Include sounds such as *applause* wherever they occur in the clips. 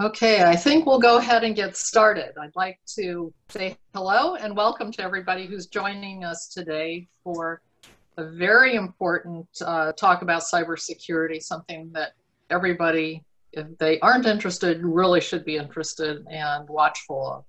Okay, I think we'll go ahead and get started. I'd like to say hello and welcome to everybody who's joining us today for a very important uh, talk about cybersecurity, something that everybody, if they aren't interested, really should be interested and watchful of.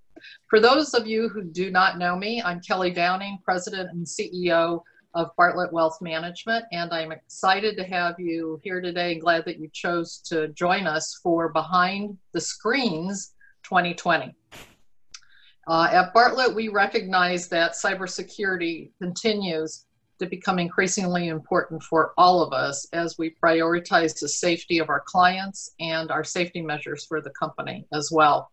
For those of you who do not know me, I'm Kelly Downing, President and CEO of Bartlett Wealth Management, and I'm excited to have you here today. And glad that you chose to join us for Behind the Screens 2020. Uh, at Bartlett, we recognize that cybersecurity continues to become increasingly important for all of us as we prioritize the safety of our clients and our safety measures for the company as well.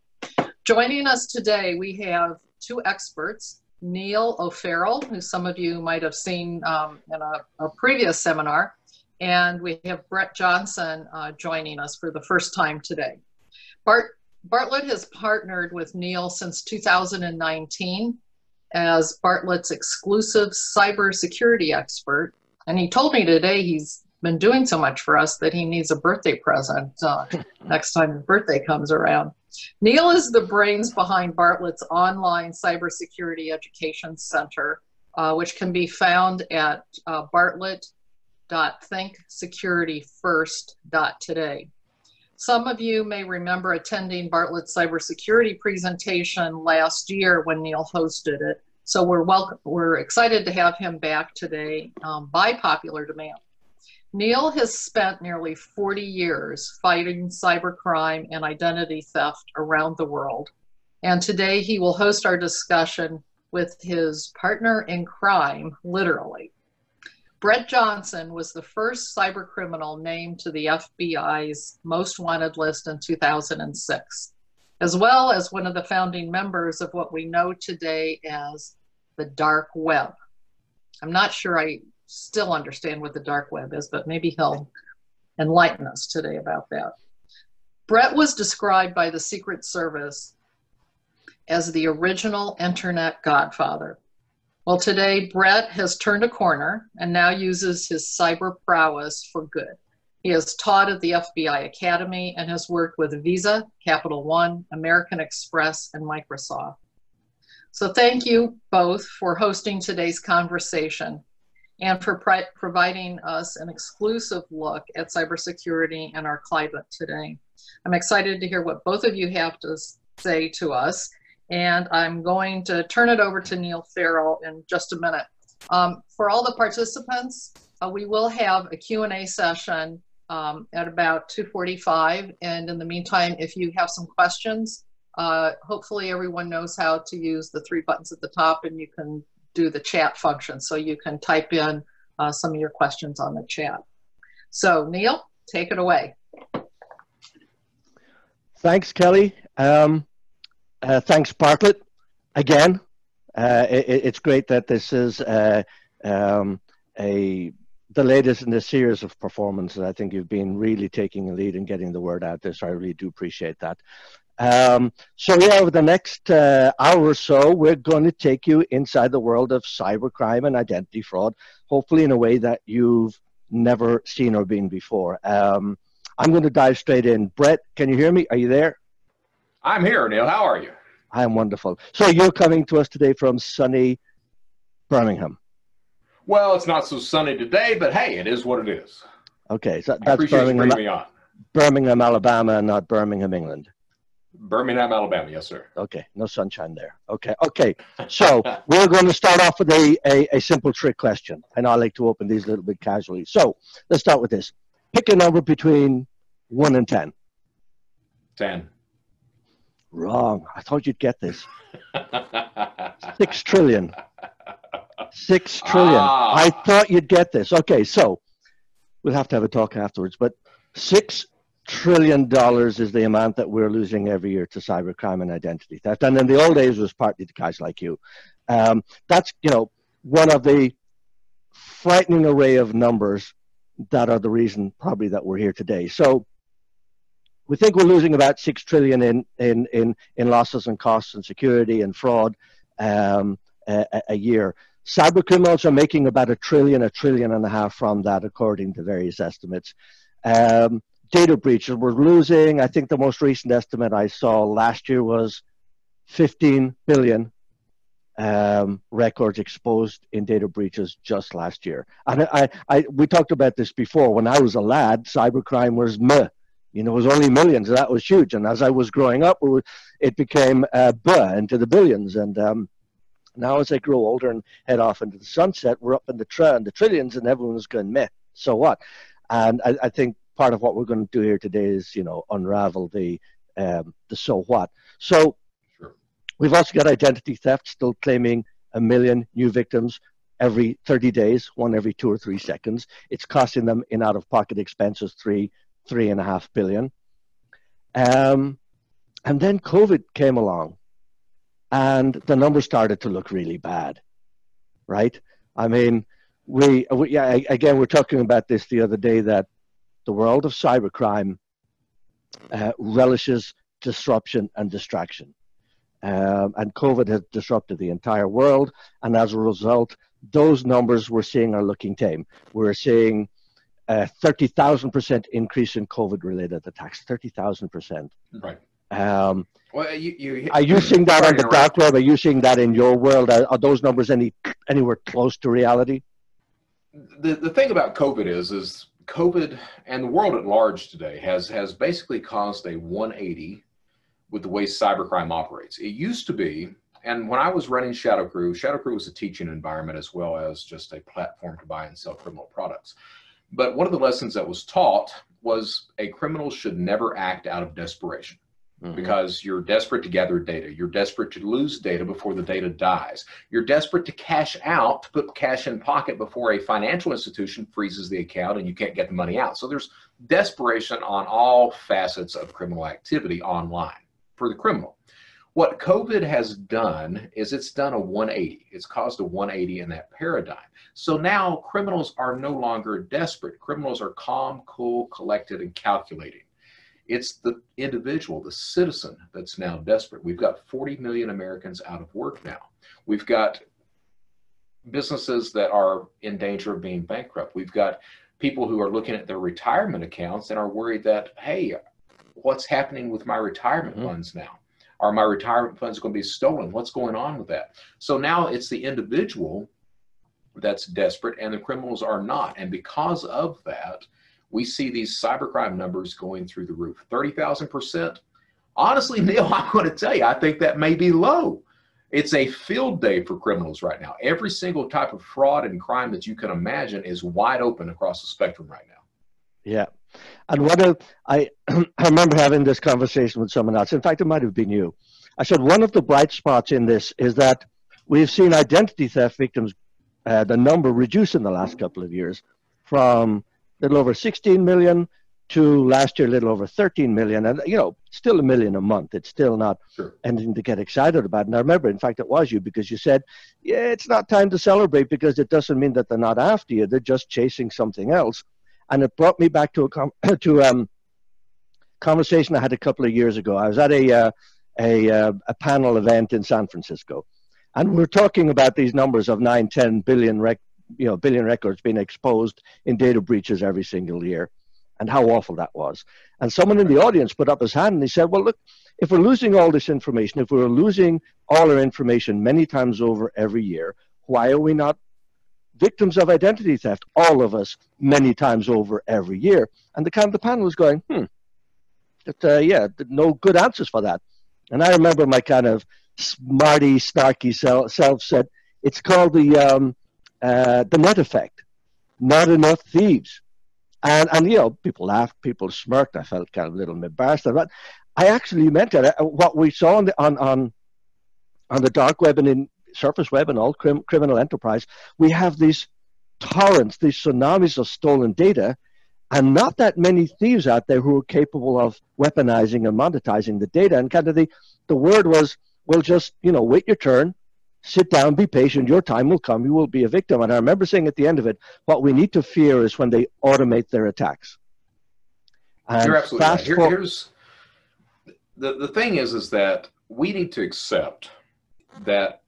Joining us today, we have two experts Neal O'Farrell, who some of you might have seen um, in a, a, previous seminar, and we have Brett Johnson uh, joining us for the first time today. Bart, Bartlett has partnered with Neal since 2019 as Bartlett's exclusive cybersecurity expert, and he told me today he's been doing so much for us that he needs a birthday present uh, *laughs* next time his birthday comes around. Neal is the brains behind Bartlett's online cybersecurity education center, uh, which can be found at uh, bartlett.thinksecurityfirst.today. Some of you may remember attending Bartlett's cybersecurity presentation last year when Neal hosted it. So we're welcome, we're excited to have him back today um, by popular demand. Neal has spent nearly 40 years fighting cybercrime and identity theft around the world. And today he will host our discussion with his partner in crime, literally. Brett Johnson was the first cyber criminal named to the FBI's most wanted list in 2006, as well as one of the founding members of what we know today as the dark web. I'm not sure I still understand what the dark web is, but maybe he'll enlighten us today about that. Brett was described by the Secret Service as the original internet godfather. Well, today, Brett has turned a corner and now uses his cyber prowess for good. He has taught at the FBI Academy and has worked with Visa, Capital One, American Express, and Microsoft. So, thank you both for hosting today's conversation and for providing us an exclusive look at cybersecurity and our climate today. I'm excited to hear what both of you have to say to us, and I'm going to turn it over to Neal Farrell in just a minute. Um, for all the participants, uh, we will have a Q&A session um, at about 2.45, and in the meantime, if you have some questions, uh, hopefully everyone knows how to use the three buttons at the top and you can do the chat function. So you can type in uh, some of your questions on the chat. So Neal, take it away. Thanks, Kelly. Um, uh, thanks, Bartlett. Again, uh, it, it's great that this is uh, um, a the latest in the series of performances. I think you've been really taking a lead in getting the word out there, so I really do appreciate that. Um, so yeah, over the next uh, hour or so, we're going to take you inside the world of cybercrime and identity fraud, hopefully in a way that you've never seen or been before. Um, I'm going to dive straight in. Brett, can you hear me? Are you there? I'm here, Neal. How are you? I am wonderful. So you're coming to us today from sunny Birmingham. Well, it's not so sunny today, but hey, it is what it is. Okay, so that's Birmingham, Birmingham, Alabama, not Birmingham, England. Birmingham, Alabama. Yes, sir. Okay, no sunshine there. Okay, okay. So *laughs* we're going to start off with a, a, a simple trick question. And I like to open these a little bit casually. So let's start with this. Pick a number between 1 and 10. 10. Wrong. I thought you'd get this. *laughs* Six trillion. Six trillion. Ah. I thought you'd get this. Okay, so we'll have to have a talk afterwards. But six trillion dollars is the amount that we're losing every year to cybercrime and identity theft. And in the old days was partly to guys like you. Um, that's you know one of the frightening array of numbers that are the reason probably that we're here today. So we think we're losing about six trillion in in in, in losses and costs and security and fraud um, a, a year. Cyber criminals are making about a trillion, a trillion and a half from that, according to various estimates. Um, data breaches. We're losing, I think the most recent estimate I saw last year was 15 billion um, records exposed in data breaches just last year. And I, I, we talked about this before. When I was a lad, cybercrime was meh. You know, it was only millions. That was huge. And as I was growing up, it, became uh, buh into the billions. And um, now, as I grow older and head off into the sunset, we're up in the, tr- the trillions, and everyone's going meh. So what? And I, I think part of what we're going to do here today is, you know, unravel the um, the so what. So We've also got identity theft still claiming a million new victims every 30 days, one every two or three seconds. It's costing them in out of pocket expenses three, three and a half billion. Um, and then COVID came along and the numbers started to look really bad, right? I mean, we, we yeah, again, we're talking about this the other day that the world of cybercrime uh, relishes disruption and distraction. Um, and COVID has disrupted the entire world. And as a result, those numbers we're seeing are looking tame. We're seeing a 30,000% increase in COVID related attacks, 30,000%. Right. Um, well, you, you, are you seeing that on the dark web? Are you seeing that in your world? Are, are those numbers any anywhere close to reality? The, the thing about COVID is, is COVID and the world at large today has, has basically caused a 180 with the way cybercrime operates. It used to be, and when I was running Shadow Crew, Shadow Crew was a teaching environment as well as just a platform to buy and sell criminal products. But one of the lessons that was taught was a criminal should never act out of desperation. Mm-hmm. Because you're desperate to gather data. You're desperate to lose data before the data dies. You're desperate to cash out, to put cash in pocket before a financial institution freezes the account and you can't get the money out. So there's desperation on all facets of criminal activity online for the criminal. What COVID has done is it's done a 180. It's caused a 180 in that paradigm. So now criminals are no longer desperate. Criminals are calm, cool, collected, and calculating. It's the individual, the citizen, that's now desperate. We've got 40 million Americans out of work now. We've got businesses that are in danger of being bankrupt. We've got people who are looking at their retirement accounts and are worried that, hey, what's happening with my retirement mm-hmm. funds now? Are my retirement funds going to be stolen? What's going on with that? So now it's the individual that's desperate and the criminals are not. And because of that, we see these cybercrime numbers going through the roof 30,000%. Honestly, *laughs* Neal, I'm going to tell you, I think that may be low. It's a field day for criminals right now. Every single type of fraud and crime that you can imagine is wide open across the spectrum right now. Yeah, and what a, I, *clears throat* I remember having this conversation with someone else. In fact, it might have been you. I said one of the bright spots in this is that we've seen identity theft victims, uh, the number reduce in the last couple of years from little over 16 million to last year a little over 13 million. And you know still a million a month. It's still not sure. anything to get excited about. And i remember in fact it was you because you said yeah it's not time to celebrate because it doesn't mean that they're not after you. They're just chasing something else. And it brought me back to a com- *clears throat* to um conversation I had a couple of years ago. I was at a uh, a, uh, a panel event in San Francisco, and we are talking about these numbers of nine, ten billion rec- you know billion records being exposed in data breaches every single year, and how awful that was. And someone in the audience put up his hand and he said, "Well, look." If we're losing all this information, if we're losing all our information many times over every year, why are we not victims of identity theft, all of us, many times over every year. And the kind of the panel was going, hmm, uh, yeah, no good answers for that. And I remember my kind of smarty, snarky self said, it's called the, um, uh, the net effect. Not enough thieves. And, and, you know, people laughed, people smirked. I felt kind of a little embarrassed. But I actually meant it. Uh, what we saw on, the, on, on, on the dark web and in surface web and all crim- criminal enterprise, we have these torrents, these tsunamis of stolen data, and not that many thieves out there who are capable of weaponizing and monetizing the data. And kind of the, the word was, well, just, you know, wait your turn, sit down, be patient, your time will come, you will be a victim. And I remember saying at the end of it, what we need to fear is when they automate their attacks. And You're absolutely right. Here, here's the, the thing is, is that we need to accept that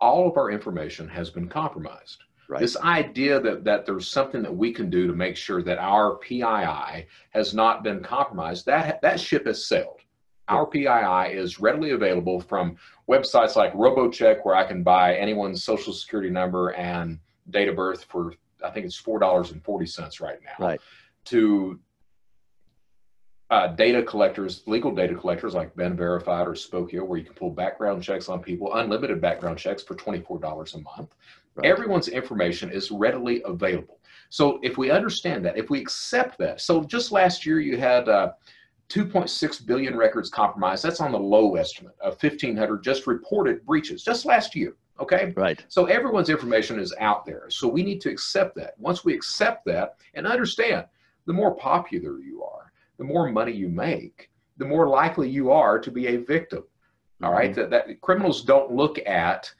all of our information has been compromised. Right. This idea that, that there's something that we can do to make sure that our PII has not been compromised, that, that ship has sailed. Our PII is readily available from websites like RoboCheck, where I can buy anyone's social security number and date of birth for, I think it's $4.40 right now. Right. To uh, data collectors, legal data collectors like BeenVerified or Spokeo, where you can pull background checks on people, unlimited background checks for $24 a month. Right. Everyone's information is readily available. So if we understand that, if we accept that, so just last year you had uh, 2.6 billion records compromised. That's on the low estimate of 1,500 just reported breaches just last year. Okay. Right. So everyone's information is out there. So we need to accept that. Once we accept that and understand, the more popular you are, the more money you make, the more likely you are to be a victim. All right. Mm-hmm. That, that criminals don't look at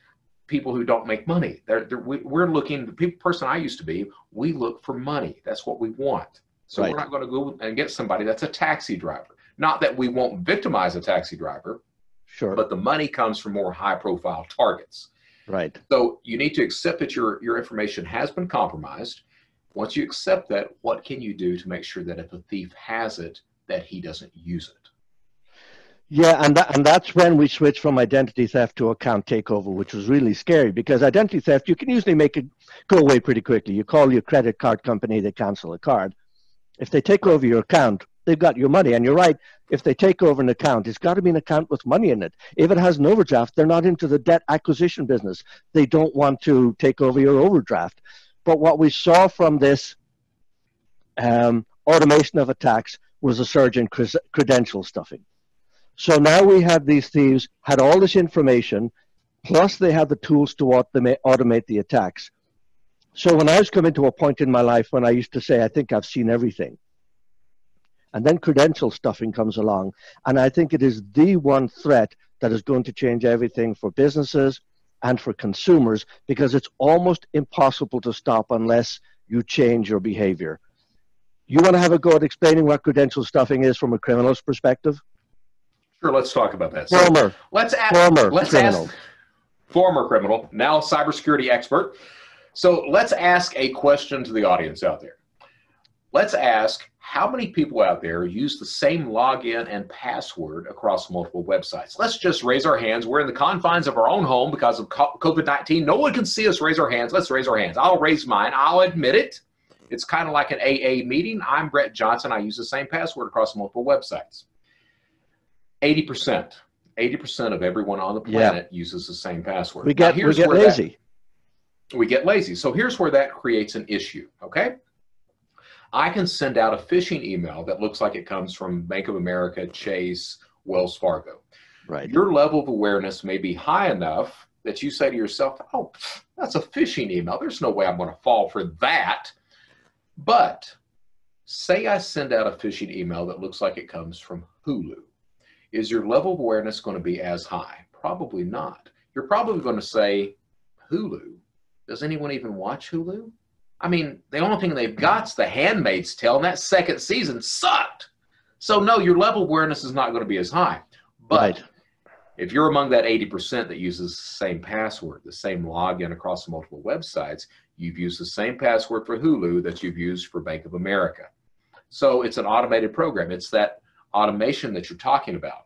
people who don't make money. They're, they're, we, are looking, the people, person I used to be, we look for money. That's what we want. So right. we're not going to go and get somebody that's a taxi driver. Not that we won't victimize a taxi driver, sure, but the money comes from more high profile targets. Right. So you need to accept that your, your information has been compromised. Once you accept that, what can you do to make sure that if a thief has it, that he doesn't use it? Yeah, and that, and that's when we switched from identity theft to account takeover, which was really scary because identity theft you can usually make it go away pretty quickly. You call your credit card company, they cancel a card. If they take over your account, they've got your money. And you're right, if they take over an account, it's got to be an account with money in it. If it has an overdraft, they're not into the debt acquisition business. They don't want to take over your overdraft. But what we saw from this um, automation of attacks was a surge in credential stuffing. So now we have these thieves had all this information, plus they had the tools to automate the attacks. So when I was coming to a point in my life when I used to say, I think I've seen everything, and then credential stuffing comes along, and I think it is the one threat that is going to change everything for businesses and for consumers because it's almost impossible to stop unless you change your behavior. You want to have a go at explaining what credential stuffing is from a criminal's perspective? Sure, let's talk about that. So former, let's ask, former let's criminal. Ask, former criminal, now cybersecurity expert. So let's ask a question to the audience out there. Let's ask how many people out there use the same login and password across multiple websites? Let's just raise our hands. We're in the confines of our own home because of COVID 19. No one can see us raise our hands. Let's raise our hands. I'll raise mine. I'll admit it. It's kind of like an AA meeting. I'm Brett Johnson. I use the same password across multiple websites. 80%. 80% of everyone on the planet yeah. uses the same password. We get, we get lazy. That, we get lazy. So here's where that creates an issue, okay? I can send out a phishing email that looks like it comes from Bank of America, Chase, Wells Fargo. Right. Your level of awareness may be high enough that you say to yourself, oh, that's a phishing email. There's no way I'm going to fall for that. But say I send out a phishing email that looks like it comes from Hulu. Is your level of awareness going to be as high? Probably not. You're probably going to say, Hulu? Does anyone even watch Hulu? I mean, the only thing they've got is The Handmaid's Tale, and that second season sucked. So, no, your level of awareness is not going to be as high. But right. if you're among that 80% that uses the same password, the same login across multiple websites, you've used the same password for Hulu that you've used for Bank of America. So, it's an automated program. It's that automation that you're talking about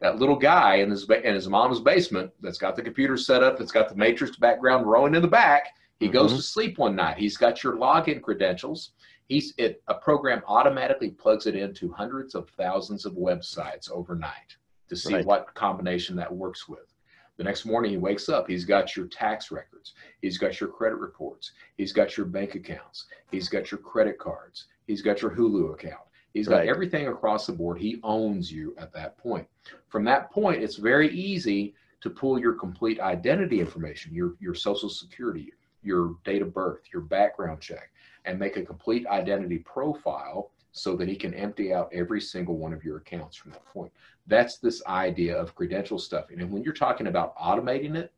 that little guy in his in his mom's basement that's got the computer set up, that's got the matrix background rolling in the back. He mm-hmm. goes to sleep one night. He's got your login credentials. He's it a program automatically plugs it into hundreds of thousands of websites overnight to see right. what combination that works with. The next morning he wakes up, he's got your tax records, he's got your credit reports, he's got your bank accounts, he's got your credit cards, he's got your Hulu account. He's got right. everything across the board. He owns you at that point. From that point, it's very easy to pull your complete identity information, your, your social security, your date of birth, your background check, and make a complete identity profile so that he can empty out every single one of your accounts from that point. That's this idea of credential stuffing. And when you're talking about automating it,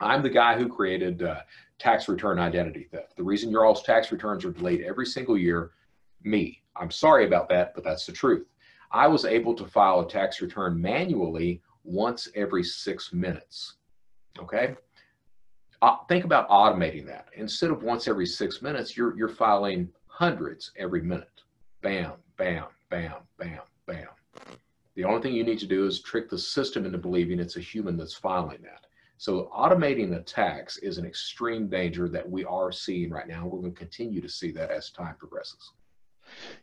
I'm the guy who created uh, tax return identity theft. The reason your all's tax returns are delayed every single year, me. I'm sorry about that, but that's the truth. I was able to file a tax return manually once every six minutes. Okay. uh, think about automating that. Instead of once every six minutes, you're you're filing hundreds every minute. Bam, bam, bam, bam, bam. The only thing you need to do is trick the system into believing it's a human that's filing that. So automating the tax is an extreme danger that we are seeing right now. We're going to continue to see that as time progresses.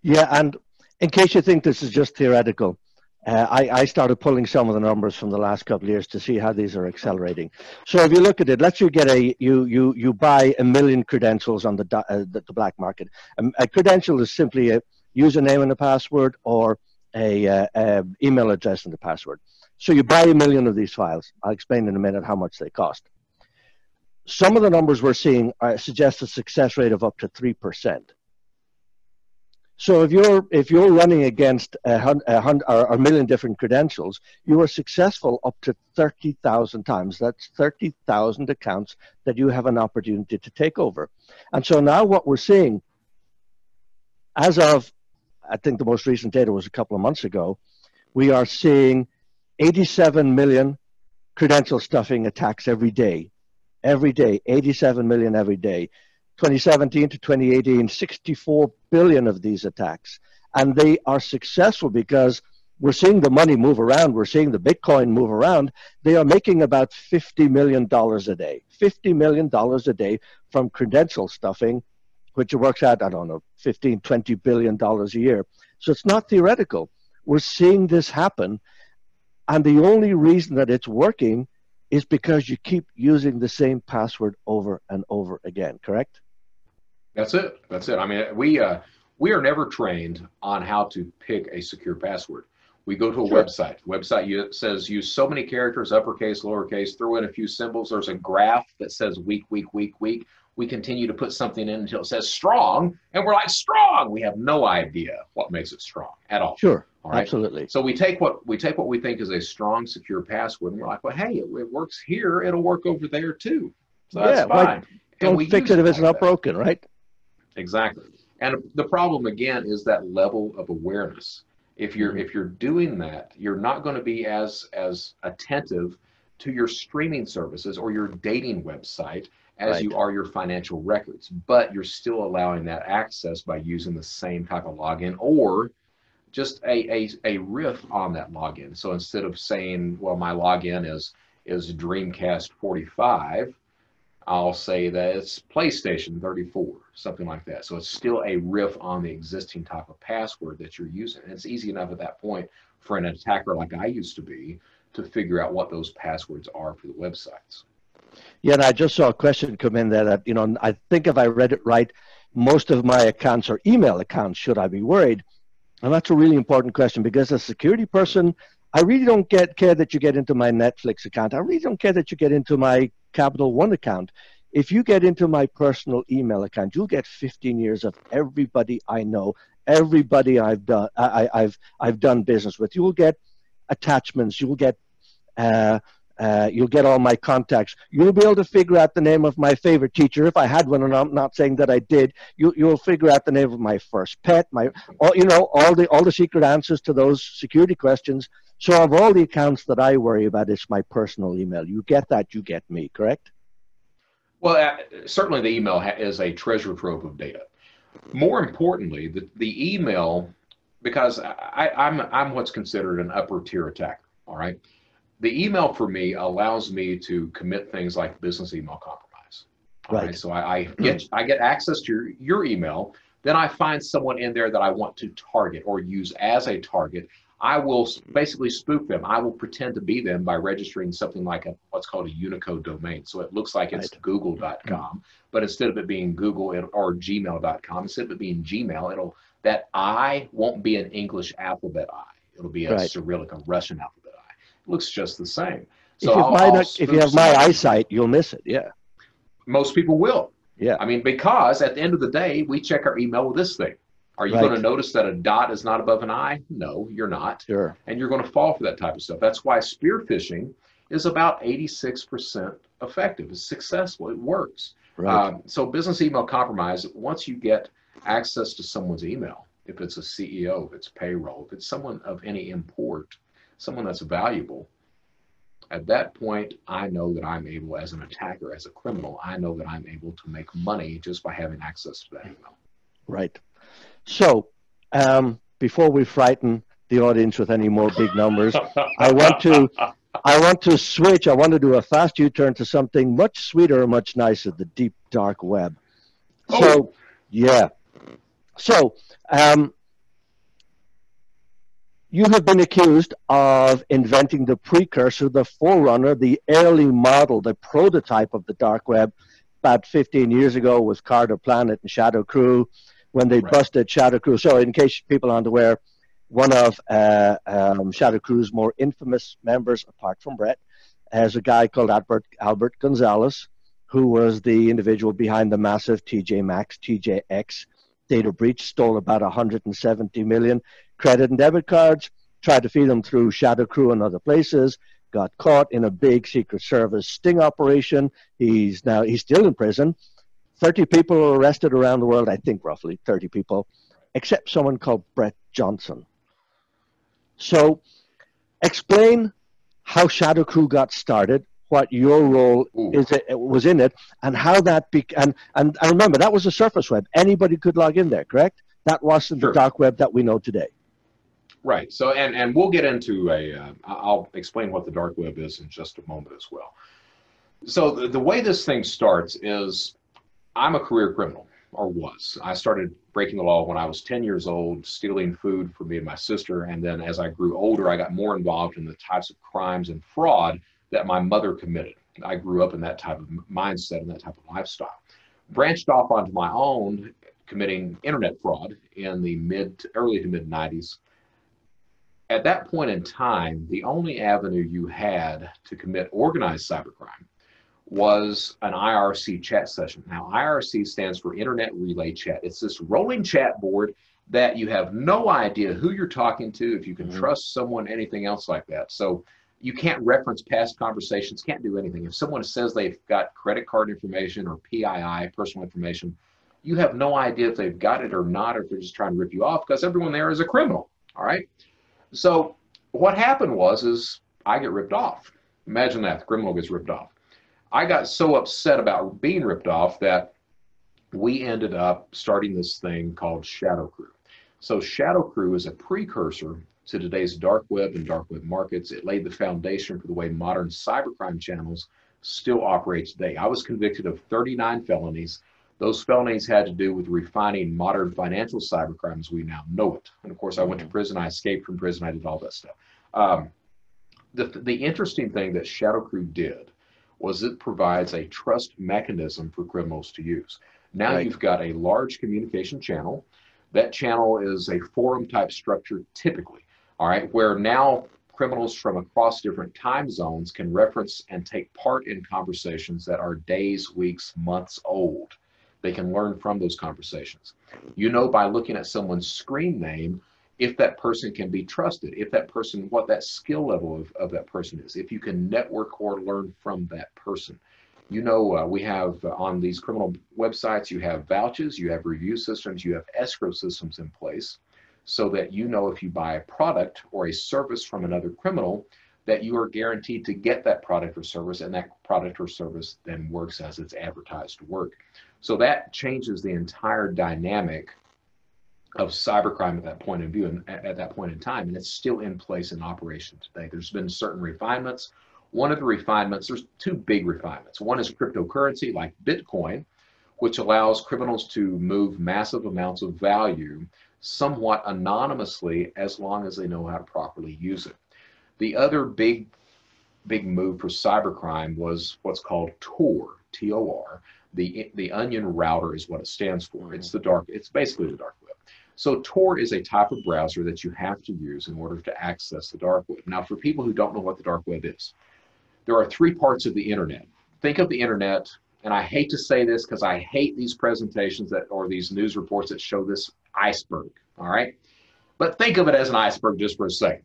Yeah, and in case you think this is just theoretical, uh, I, I, started pulling some of the numbers from the last couple of years to see how these are accelerating. So if you look at it, let's you get a you you you buy a million credentials on the uh, the, the, black market. Um, a credential is simply a username and a password or a, uh, a email address and a password. So you buy a million of these files. I'll explain in a minute how much they cost. Some of the numbers we're seeing are, suggest a success rate of up to three percent. So if you're if you're running against a, hundred, a, hundred, a million different credentials, you are successful up to thirty thousand times. That's thirty thousand accounts that you have an opportunity to take over. And so now what we're seeing, as of I think the most recent data was a couple of months ago, we are seeing 87 million credential stuffing attacks every day. Every day, 87 million every day. 2017 to 2018, 64 billion of these attacks. And they are successful because we're seeing the money move around. We're seeing the Bitcoin move around. They are making about $50 million a day. $50 million a day from credential stuffing, which works out, I don't know, 15, 20 billion dollars a year. So it's not theoretical. We're seeing this happen. And the only reason that it's working is because you keep using the same password over and over again, correct? That's it. That's it. I mean, we uh, we are never trained on how to pick a secure password. We go to a sure. website. Website says use so many characters, uppercase, lowercase. Throw in a few symbols. There's a graph that says weak, weak, weak, weak. We continue to put something in until it says strong, and we're like strong. We have no idea what makes it strong at all. Sure. All right? Absolutely. So we take what we take what we think is a strong, secure password, and we're like, well, hey, it, it works here. It'll work over there too. So that's yeah, fine. don't fix it if it's not that. broken, right? Exactly. And the problem again is that level of awareness. If you're mm-hmm. if you're doing that, you're not going to be as as attentive to your streaming services or your dating website as right. you are your financial records, but you're still allowing that access by using the same type of login or just a, a, a riff on that login. So instead of saying, well, my login is is Dreamcast 45, I'll say that it's PlayStation 34, something like that. So it's still a riff on the existing type of password that you're using. And it's easy enough at that point for an attacker like I used to be to figure out what those passwords are for the websites. Yeah, and I just saw a question come in there that, you know, I think if I read it right, most of my accounts are email accounts. Should I be worried? And that's a really important question because as a security person, I really don't get care that you get into my Netflix account. I really don't care that you get into my Capital One account. If you get into my personal email account, you'll get 15 years of everybody I know, everybody I've done, I, have I've done business with. You'll get attachments. You'll get uh, uh, you'll get all my contacts. You'll be able to figure out the name of my favorite teacher if I had one, and I'm not saying that I did. You, you'll figure out the name of my first pet, my, all, you know, all the all the secret answers to those security questions. So of all the accounts that I worry about, it's my personal email. You get that, you get me, correct? Well, uh, certainly the email ha- is a treasure trove of data. More importantly, the, the email, because I, I'm I'm what's considered an upper tier attacker. All right the email for me allows me to commit things like business email compromise. Right. right? So I, I get I get access to your, your email. Then I find someone in there that I want to target or use as a target. I will mm-hmm. basically spook them. I will pretend to be them by registering something like a what's called a Unicode domain. So it looks like it's right. google.com, mm-hmm. but instead of it being Google or gmail.com, instead of it being Gmail, it'll that I won't be an English alphabet I. It'll be a right. Cyrillic, a Russian alphabet I. It looks just the same. So if you, I'll, I'll if you have my eyesight, you'll miss it. Yeah. Most people will. Yeah. I mean, because at the end of the day, we check our email with this thing. Are you right. going to notice that a dot is not above an I? No, you're not. Sure. And you're going to fall for that type of stuff. That's why spear phishing is about 86% effective. It's successful. It works. Right. Um, so business email compromise, once you get access to someone's email, if it's a CEO, if it's payroll, if it's someone of any import, someone that's valuable, At that point, I know that I'm able, as an attacker, as a criminal, I know that I'm able to make money just by having access to that email. Right. So, um, before we frighten the audience with any more big numbers, I want to I want to switch. I want to do a fast U-turn to something much sweeter and much nicer, the deep dark web. Oh. So, yeah. So, um, you have been accused of inventing the precursor, the forerunner, the early model, the prototype of the dark web about 15 years ago with CarderPlanet and Shadow Crew when they Right. busted Shadow Crew. So, in case people aren't aware, one of uh, um, Shadow Crew's more infamous members, apart from Brett, is a guy called Albert, Albert Gonzalez, who was the individual behind the massive TJ Maxx, TJX data breach, stole about 170 million credit and debit cards, tried to feed them through Shadow Crew and other places, got caught in a big Secret Service sting operation. He's now, he's still in prison. 30 people were arrested around the world, I think roughly 30 people, except someone called Brett Johnson. So, explain how Shadow Crew got started, what your role Ooh. is it, was in it, and how that be and and I remember that was a surface web. Anybody could log in there, correct? That wasn't Sure. the dark web that we know today. Right. So, and and we'll get into a. Uh, I'll explain what the dark web is in just a moment as well. So the, the way this thing starts is, I'm a career criminal or was. I started breaking the law when I was 10 years old, stealing food for me and my sister, and then as I grew older, I got more involved in the types of crimes and fraud that my mother committed. I grew up in that type of mindset and that type of lifestyle. Branched off onto my own, committing internet fraud in the mid, early to mid 90s at that point in time, the only avenue you had to commit organized cybercrime was an IRC chat session. Now, IRC stands for Internet Relay Chat. It's this rolling chat board that you have no idea who you're talking to, if you can Mhm. trust someone, anything else like that. So you can't reference past conversations, can't do anything. If someone says they've got credit card information or PII, personal information, you have no idea if they've got it or not, or if they're just trying to rip you off because everyone there is a criminal. All right. So what happened was is I get ripped off. Imagine that the criminal gets ripped off. I got so upset about being ripped off that we ended up starting this thing called Shadow Crew. So Shadow Crew is a precursor to today's dark web and dark web markets. It laid the foundation for the way modern cybercrime channels still operate today. I was convicted of 39 felonies. Those felonies had to do with refining modern financial cybercrime as we now know it. And of course, I went to prison. I escaped from prison. I did all that stuff. Um, the, the interesting thing that Shadow Crew did was it provides a trust mechanism for criminals to use. Now Right. you've got a large communication channel. That channel is a forum type structure typically, all right, where now criminals from across different time zones can reference and take part in conversations that are days, weeks, months old. They can learn from those conversations. You know by looking at someone's screen name if that person can be trusted, if that person, what that skill level of, of that person is, if you can network or learn from that person. You know, uh, we have uh, on these criminal websites, you have vouchers, you have review systems, you have escrow systems in place so that you know if you buy a product or a service from another criminal, that you are guaranteed to get that product or service, and that product or service then works as it's advertised to work. So that changes the entire dynamic of cybercrime at that point of view and at, at that point in time, and it's still in place in operation today. There's been certain refinements. One of the refinements, there's two big refinements. One is cryptocurrency like Bitcoin, which allows criminals to move massive amounts of value somewhat anonymously as long as they know how to properly use it. The other big, big move for cybercrime was what's called Tor, T-O-R. The, the onion router is what it stands for. It's mm-hmm. the dark, it's basically the dark. So Tor is a type of browser that you have to use in order to access the dark web. Now, for people who don't know what the dark web is, there are three parts of the internet. Think of the internet, and I hate to say this because I hate these presentations that or these news reports that show this iceberg. All right, but think of it as an iceberg just for a second.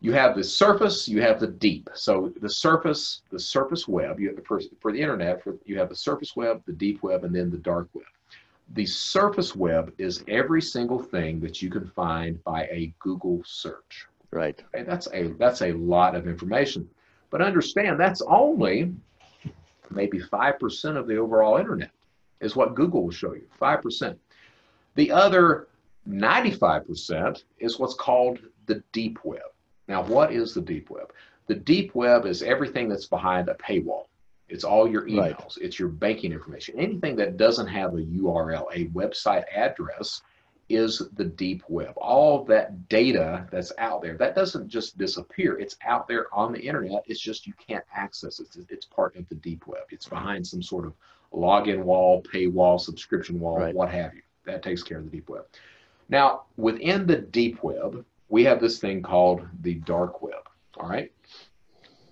You have the surface, you have the deep. So the surface, the surface web, you have the for, for the internet, for, you have the surface web, the deep web, and then the dark web. The surface web is every single thing that you can find by a Google search. Right. Okay, that's a that's a lot of information. But understand that's only maybe 5% of the overall internet, is what Google will show you 5%. The other 95% is what's called the deep web. Now, what is the deep web? The deep web is everything that's behind a paywall. It's all your emails, right. it's your banking information. Anything that doesn't have a URL, a website address, is the deep web. All that data that's out there, that doesn't just disappear. It's out there on the internet. It's just you can't access it. It's, part of the deep web. It's behind some sort of login wall, paywall, subscription wall, right. what have you. That takes care of the deep web. Now, within the deep web, we have this thing called the dark web. All right.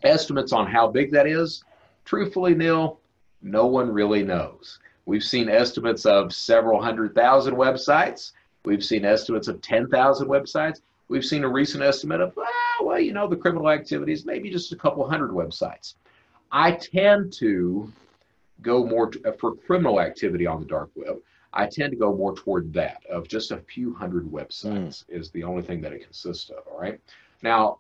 Estimates on how big that is, truthfully, Neal, no one really knows. We've seen estimates of several hundred thousand websites. We've seen estimates of 10,000 websites. We've seen a recent estimate of, ah, well, you know, the criminal activities, maybe just a couple hundred websites. I tend to go more to, for criminal activity on the dark web. I tend to go more toward that of just a few hundred websites mm. is the only thing that it consists of. All right. Now,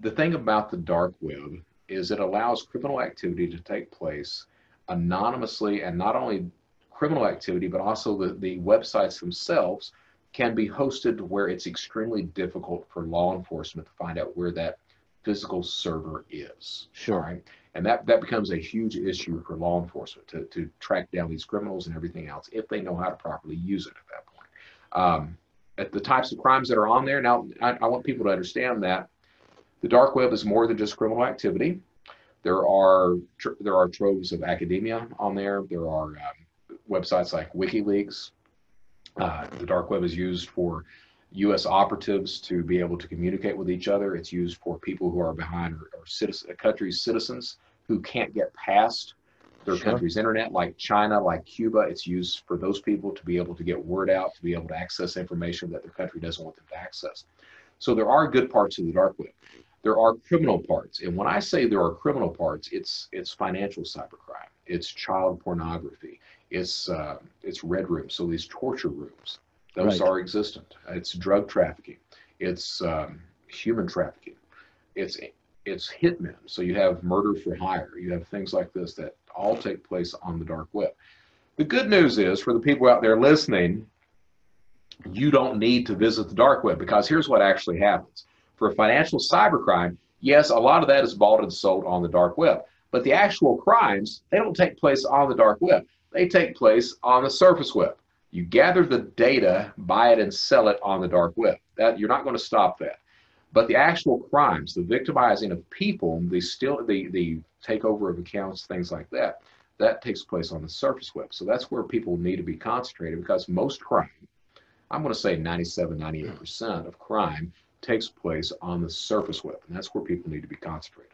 the thing about the dark web is it allows criminal activity to take place anonymously and not only criminal activity, but also the, the websites themselves can be hosted where it's extremely difficult for law enforcement to find out where that physical server is. Sure. Right? And that, that becomes a huge issue for law enforcement to, to track down these criminals and everything else if they know how to properly use it at that point. Um, at the types of crimes that are on there, now I, I want people to understand that the dark web is more than just criminal activity. There are tr- there are troves of academia on there. There are um, websites like WikiLeaks. Uh, the dark web is used for U.S. operatives to be able to communicate with each other. It's used for people who are behind or, or citizen, country's citizens who can't get past their sure. country's internet, like China, like Cuba. It's used for those people to be able to get word out, to be able to access information that their country doesn't want them to access. So there are good parts of the dark web. There are criminal parts, and when I say there are criminal parts, it's it's financial cybercrime, it's child pornography, it's uh, it's red rooms, so these torture rooms, those right. are existent. It's drug trafficking, it's um, human trafficking, it's it's hitmen. So you have murder for hire, you have things like this that all take place on the dark web. The good news is for the people out there listening, you don't need to visit the dark web because here's what actually happens. For financial cybercrime, yes, a lot of that is bought and sold on the dark web, but the actual crimes, they don't take place on the dark web. They take place on the surface web. You gather the data, buy it and sell it on the dark web. That you're not going to stop that. But the actual crimes, the victimizing of people, the still the the takeover of accounts, things like that, that takes place on the surface web. So that's where people need to be concentrated because most crime, I'm going to say 97, 98% of crime takes place on the surface web. And that's where people need to be concentrated.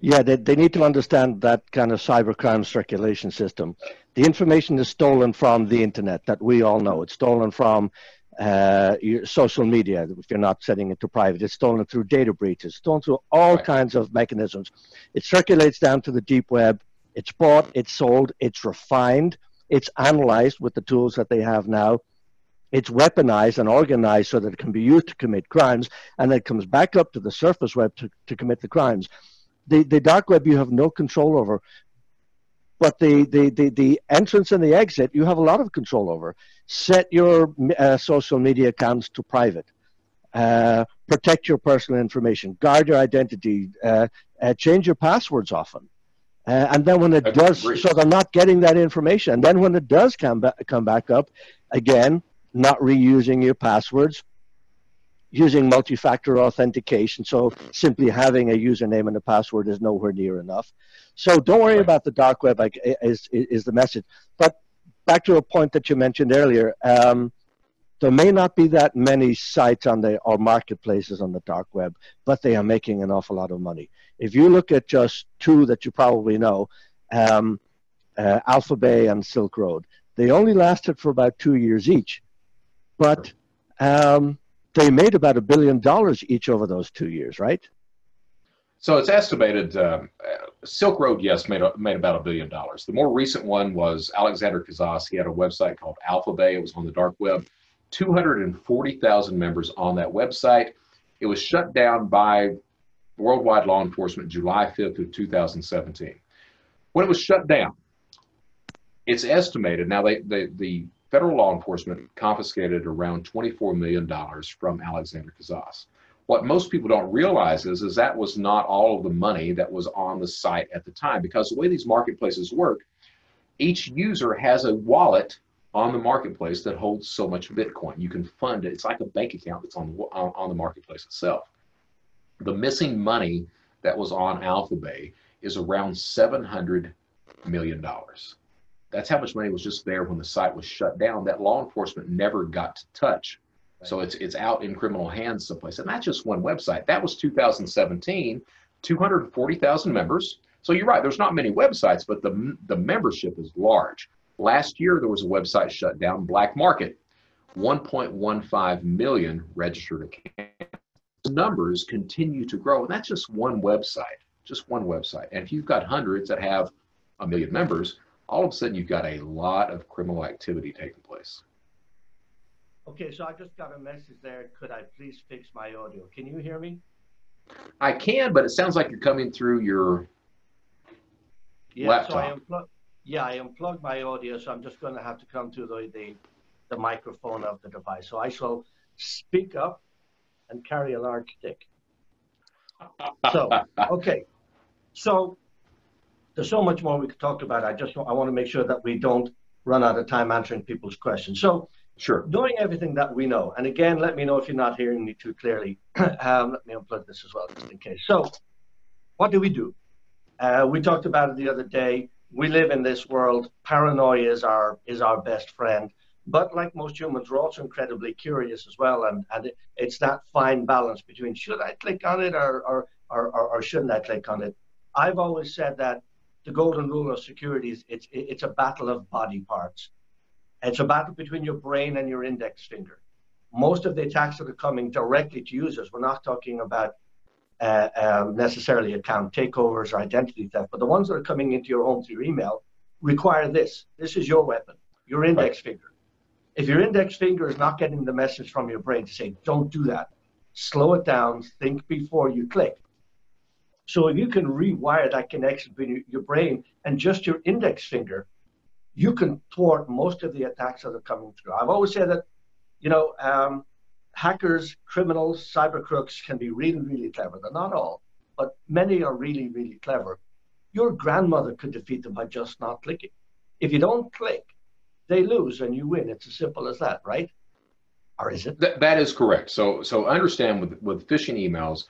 Yeah, they, they need to understand that kind of cybercrime circulation system. The information is stolen from the internet that we all know. It's stolen from uh, your social media if you're not setting it to private. It's stolen through data breaches, stolen through all right. kinds of mechanisms. It circulates down to the deep web. It's bought, it's sold, it's refined, it's analyzed with the tools that they have now it's weaponized and organized so that it can be used to commit crimes, and then it comes back up to the surface web to, to commit the crimes. The, the dark web you have no control over, but the, the, the, the entrance and the exit you have a lot of control over. Set your uh, social media accounts to private. Uh, protect your personal information. Guard your identity. Uh, uh change your passwords often. Uh, and then when it does, so they're not getting that information. And then when it does come back, come back up, again, not reusing your passwords, using multi-factor authentication. So simply having a username and a password is nowhere near enough. So don't worry about the dark web is, is the message. But back to a point that you mentioned earlier, um, there may not be that many sites on the or marketplaces on the dark web, but they are making an awful lot of money. If you look at just two that you probably know, um, uh, Alphabay and Silk Road, they only lasted for about two years each, but um, they made about a billion dollars each over those two years, right? So it's estimated um, Silk Road, yes, made, a, made about a billion dollars. The more recent one was Alexander Cazes. He had a website called Alphabay. It was on the dark web. 240,000 members on that website. It was shut down by worldwide law enforcement, July 5th of 2017. When it was shut down, it's estimated now they, they the federal law enforcement confiscated around $24 million from Alexander Cazes. What most people don't realize is, is that was not all of the money that was on the site at the time because the way these marketplaces work, each user has a wallet on the marketplace that holds so much Bitcoin. You can fund it. It's like a bank account that's on on, on the marketplace itself. The missing money that was on Alphabay is around $700 million. That's how much money was just there when the site was shut down that law enforcement never got to touch. So it's it's out in criminal hands someplace. And that's just one website. That was 2017, 240,000 members. So you're right, there's not many websites, but the, the membership is large. Last year, there was a website shut down, Black Market, 1.15 million registered accounts. Numbers continue to grow, and that's just one website, just one website. And if you've got hundreds that have a million members, all of a sudden you've got a lot of criminal activity taking place. Okay, so I just got a message there. Could I please fix my audio? Can you hear me? I can, but it sounds like you're coming through your yeah, laptop. So I yeah, I unplugged my audio, so I'm just going to have to come to the, the, the microphone of the device. So I shall speak up and carry a large stick. So, okay. So there's so much more we could talk about. I just I want to make sure that we don't run out of time answering people's questions. So, sure, knowing everything that we know, and again, let me know if you're not hearing me too clearly. *clears throat* um, let me unplug this as well, just in case. So, what do we do? Uh, we talked about it the other day. We live in this world. Paranoia is our is our best friend. But like most humans, we're also incredibly curious as well, and, and it, it's that fine balance between should I click on it or, or, or, or shouldn't I click on it. I've always said that the golden rule of security is it's, it's a battle of body parts. It's a battle between your brain and your index finger. Most of the attacks that are coming directly to users, we're not talking about uh, um, necessarily account takeovers or identity theft, but the ones that are coming into your home through email require this. This is your weapon, your index right. finger. If your index finger is not getting the message from your brain to say, don't do that, slow it down, think before you click, so if you can rewire that connection between your brain and just your index finger, you can thwart most of the attacks that are coming through. I've always said that, you know, um, hackers, criminals, cyber crooks can be really, really clever. They're not all, but many are really, really clever. Your grandmother could defeat them by just not clicking. If you don't click, they lose and you win. It's as simple as that, right? Or is it? That, that is correct. So, so understand with, with phishing emails,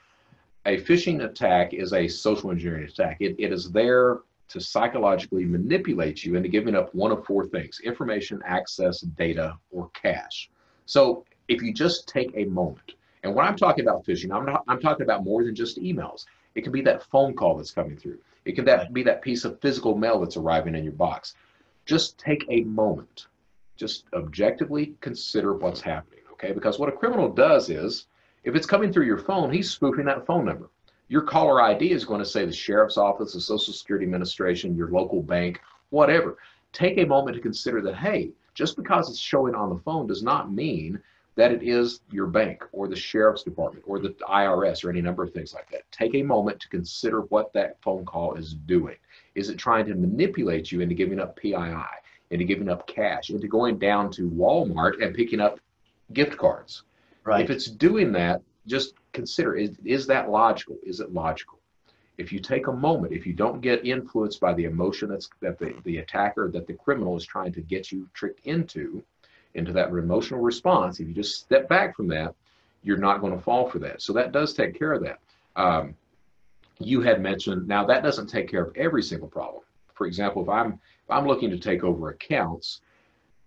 a phishing attack is a social engineering attack. It, it is there to psychologically manipulate you into giving up one of four things information, access, data, or cash. So if you just take a moment, and when I'm talking about phishing, I'm, not, I'm talking about more than just emails. It can be that phone call that's coming through, it can that, be that piece of physical mail that's arriving in your box. Just take a moment, just objectively consider what's happening, okay? Because what a criminal does is, if it's coming through your phone, he's spoofing that phone number. Your caller ID is going to say the sheriff's office, the Social Security Administration, your local bank, whatever. Take a moment to consider that, hey, just because it's showing on the phone does not mean that it is your bank or the sheriff's department or the IRS or any number of things like that. Take a moment to consider what that phone call is doing. Is it trying to manipulate you into giving up PII, into giving up cash, into going down to Walmart and picking up gift cards? Right. If it's doing that, just consider is, is that logical? Is it logical? If you take a moment, if you don't get influenced by the emotion that's that the, the attacker, that the criminal is trying to get you tricked into, into that emotional response, if you just step back from that, you're not going to fall for that. So that does take care of that. Um, you had mentioned now that doesn't take care of every single problem. For example, if I'm if I'm looking to take over accounts,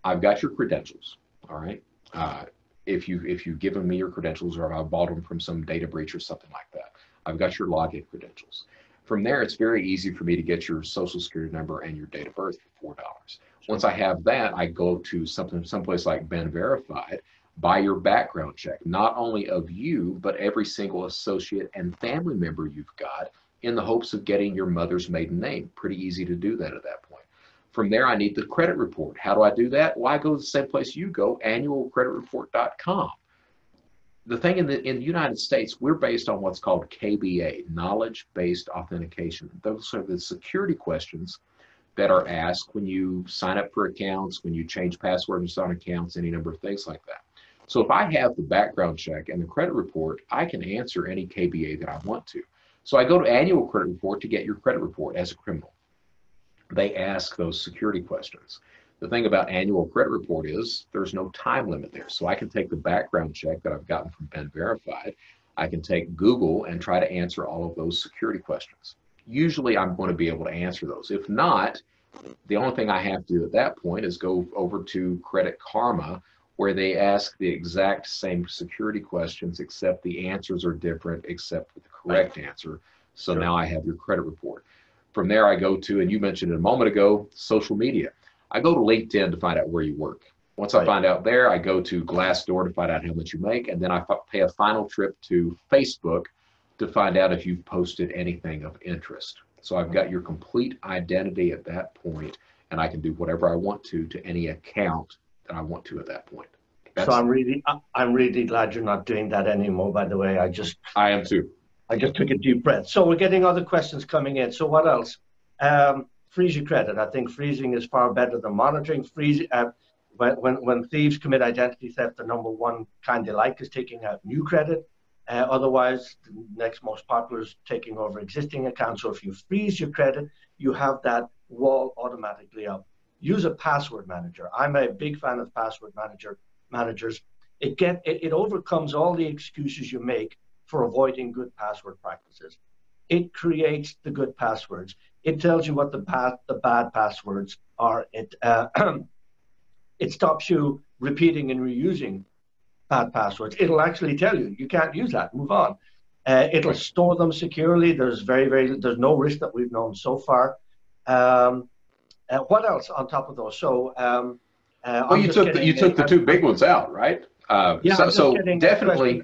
I've got your credentials. All right. Uh, if you if you've given me your credentials or I've bought them from some data breach or something like that. I've got your login credentials. From there, it's very easy for me to get your social security number and your date of birth for four dollars. Once I have that, I go to something someplace like BeenVerified, buy your background check, not only of you, but every single associate and family member you've got in the hopes of getting your mother's maiden name. Pretty easy to do that at that point. From there, I need the credit report. How do I do that? Well, I go to the same place you go, annualcreditreport.com. the thing in the in the United States, we're based on what's called KBA, knowledge-based authentication. Those are the security questions that are asked when you sign up for accounts, when you change passwords on accounts, any number of things like that. So if I have the background check and the credit report, I can answer any KBA that I want to. So I go to annual credit report to get your credit report as a criminal. They ask those security questions. The thing about annual credit report is there's no time limit there. So I can take the background check that I've gotten from BeenVerified. I can take Google and try to answer all of those security questions. Usually I'm going to be able to answer those. If not, the only thing I have to do at that point is go over to Credit Karma where they ask the exact same security questions except the answers are different except for the correct answer. So sure. now I have your credit report. From there I go to, and you mentioned it a moment ago, social media. I go to LinkedIn to find out where you work. Once right. I find out there, I go to Glassdoor to find out how much you make, and then I pay a final trip to Facebook to find out if you've posted anything of interest. So I've got your complete identity at that point, and I can do whatever I want to to any account that I want to at that point. That's, so I'm really, I'm really glad you're not doing that anymore. By the way, I just, I am too. I just took a deep breath. So we're getting other questions coming in. So what else? Um, freeze your credit. I think freezing is far better than monitoring. Freeze uh, when, when, thieves commit identity theft, the number one kind they like is taking out new credit. Uh, otherwise, the next most popular is taking over existing accounts. So if you freeze your credit, you have that wall automatically up. Use a password manager. I'm a big fan of password manager managers. It get it, it overcomes all the excuses you make for avoiding good password practices. It creates the good passwords. It tells you what the bad, the bad passwords are. It, uh, *clears throat* it stops you repeating and reusing bad passwords. It'll actually tell you, you can't use that, move on. Uh, it'll store them securely. There's very, very, there's no risk that we've known so far. Um, uh, what else on top of those? So, um, uh, well, you took the, you took the two big ones out, right? Uh, yeah, so, so definitely.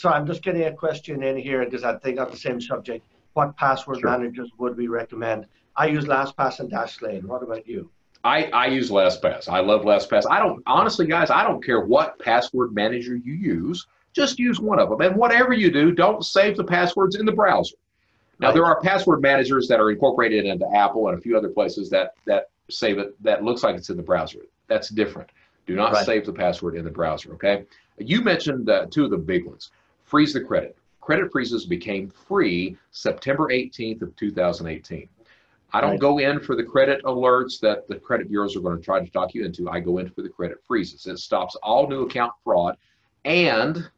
So I'm just getting a question in here because I think on the same subject. What password sure. managers would we recommend? I use LastPass and Dashlane. What about you? I, I use LastPass. I love LastPass. I don't honestly, guys. I don't care what password manager you use. Just use one of them, and whatever you do, don't save the passwords in the browser. Now right. there are password managers that are incorporated into Apple and a few other places that that save it that looks like it's in the browser. That's different. Do not right. save the password in the browser. Okay. You mentioned uh, two of the big ones. Freeze the credit credit freezes became free September 18th of 2018. I don't go in for the credit alerts that the credit bureaus are going to try to talk you into. I go in for the credit freezes. It stops all new account fraud and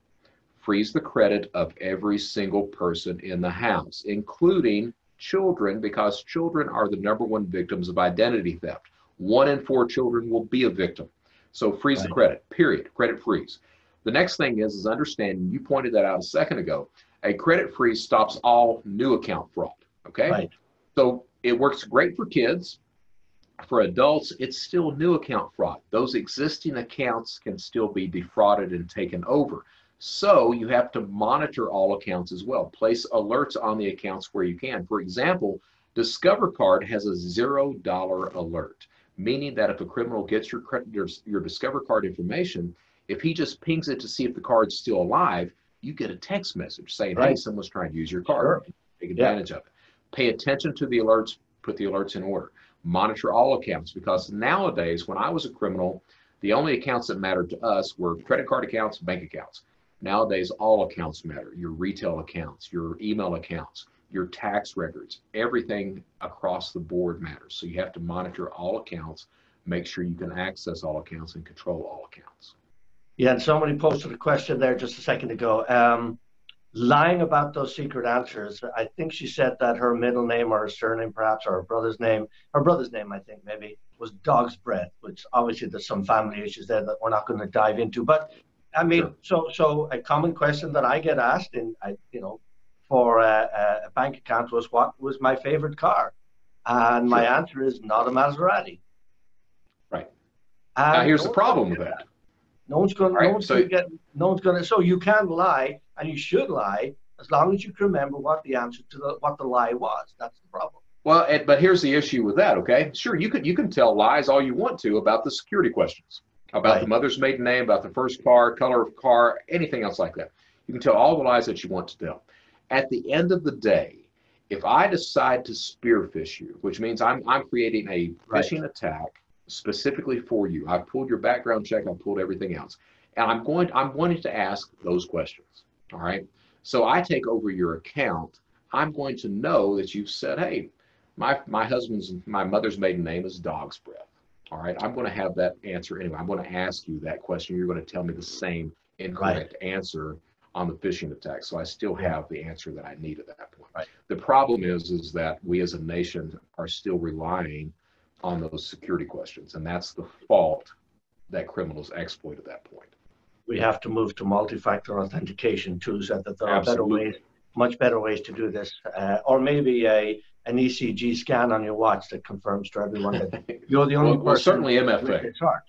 freeze the credit of every single person in the house, including children, because children are the number one victims of identity theft. One in four children will be a victim. So freeze right. the credit, period, credit freeze. The next thing is, is understanding, you pointed that out a second ago, a credit freeze stops all new account fraud. Okay. Right. So it works great for kids. For adults, it's still new account fraud. Those existing accounts can still be defrauded and taken over. So you have to monitor all accounts as well. Place alerts on the accounts where you can. For example, Discover Card has a zero dollar alert, meaning that if a criminal gets your your Discover Card information, if he just pings it to see if the card's still alive, you get a text message saying, right. hey, someone's trying to use your card. Sure. Take advantage yeah. of it. Pay attention to the alerts, put the alerts in order. Monitor all accounts because nowadays, when I was a criminal, the only accounts that mattered to us were credit card accounts, bank accounts. Nowadays, all accounts matter your retail accounts, your email accounts, your tax records, everything across the board matters. So you have to monitor all accounts, make sure you can access all accounts and control all accounts. Yeah, and somebody posted a question there just a second ago. Um, lying about those secret answers. I think she said that her middle name or her surname, perhaps, or her brother's name, her brother's name, I think, maybe, was Dog's Breath, which obviously there's some family issues there that we're not going to dive into. But I mean, sure. so so a common question that I get asked, in I you know, for a, a bank account was what was my favorite car, and sure. my answer is not a Maserati. Right. And now here's the problem with that. No one's going. Right, no one's so, going to get. No one's going to. So you can lie, and you should lie as long as you can remember what the answer to the what the lie was. That's the problem. Well, but here's the issue with that. Okay, sure, you can you can tell lies all you want to about the security questions. about Right. the mother's maiden name, about the first car, color of car, anything else like that. You can tell all the lies that you want to tell. At the end of the day, if I decide to spearfish you, which means I'm I'm creating a Right. phishing attack specifically for you. I've pulled your background check, I've pulled everything else. And I'm going I'm wanting to ask those questions. All right. So I take over your account. I'm going to know that you've said, hey, my my husband's my mother's maiden name is dog's breath. All right. I'm going to have that answer anyway. I'm going to ask you that question. You're going to tell me the same incorrect answer on the phishing attack. So I still have the answer that I need at that point. Right. The problem is is that we as a nation are still relying on those security questions. And that's the fault that criminals exploit at that point. We have to move to multi-factor authentication too, so that there are better ways, much better ways to do this, uh, or maybe a an ECG scan on your watch that confirms to everyone that *laughs* you're the only Well, well, person. certainly MFA. It's hard.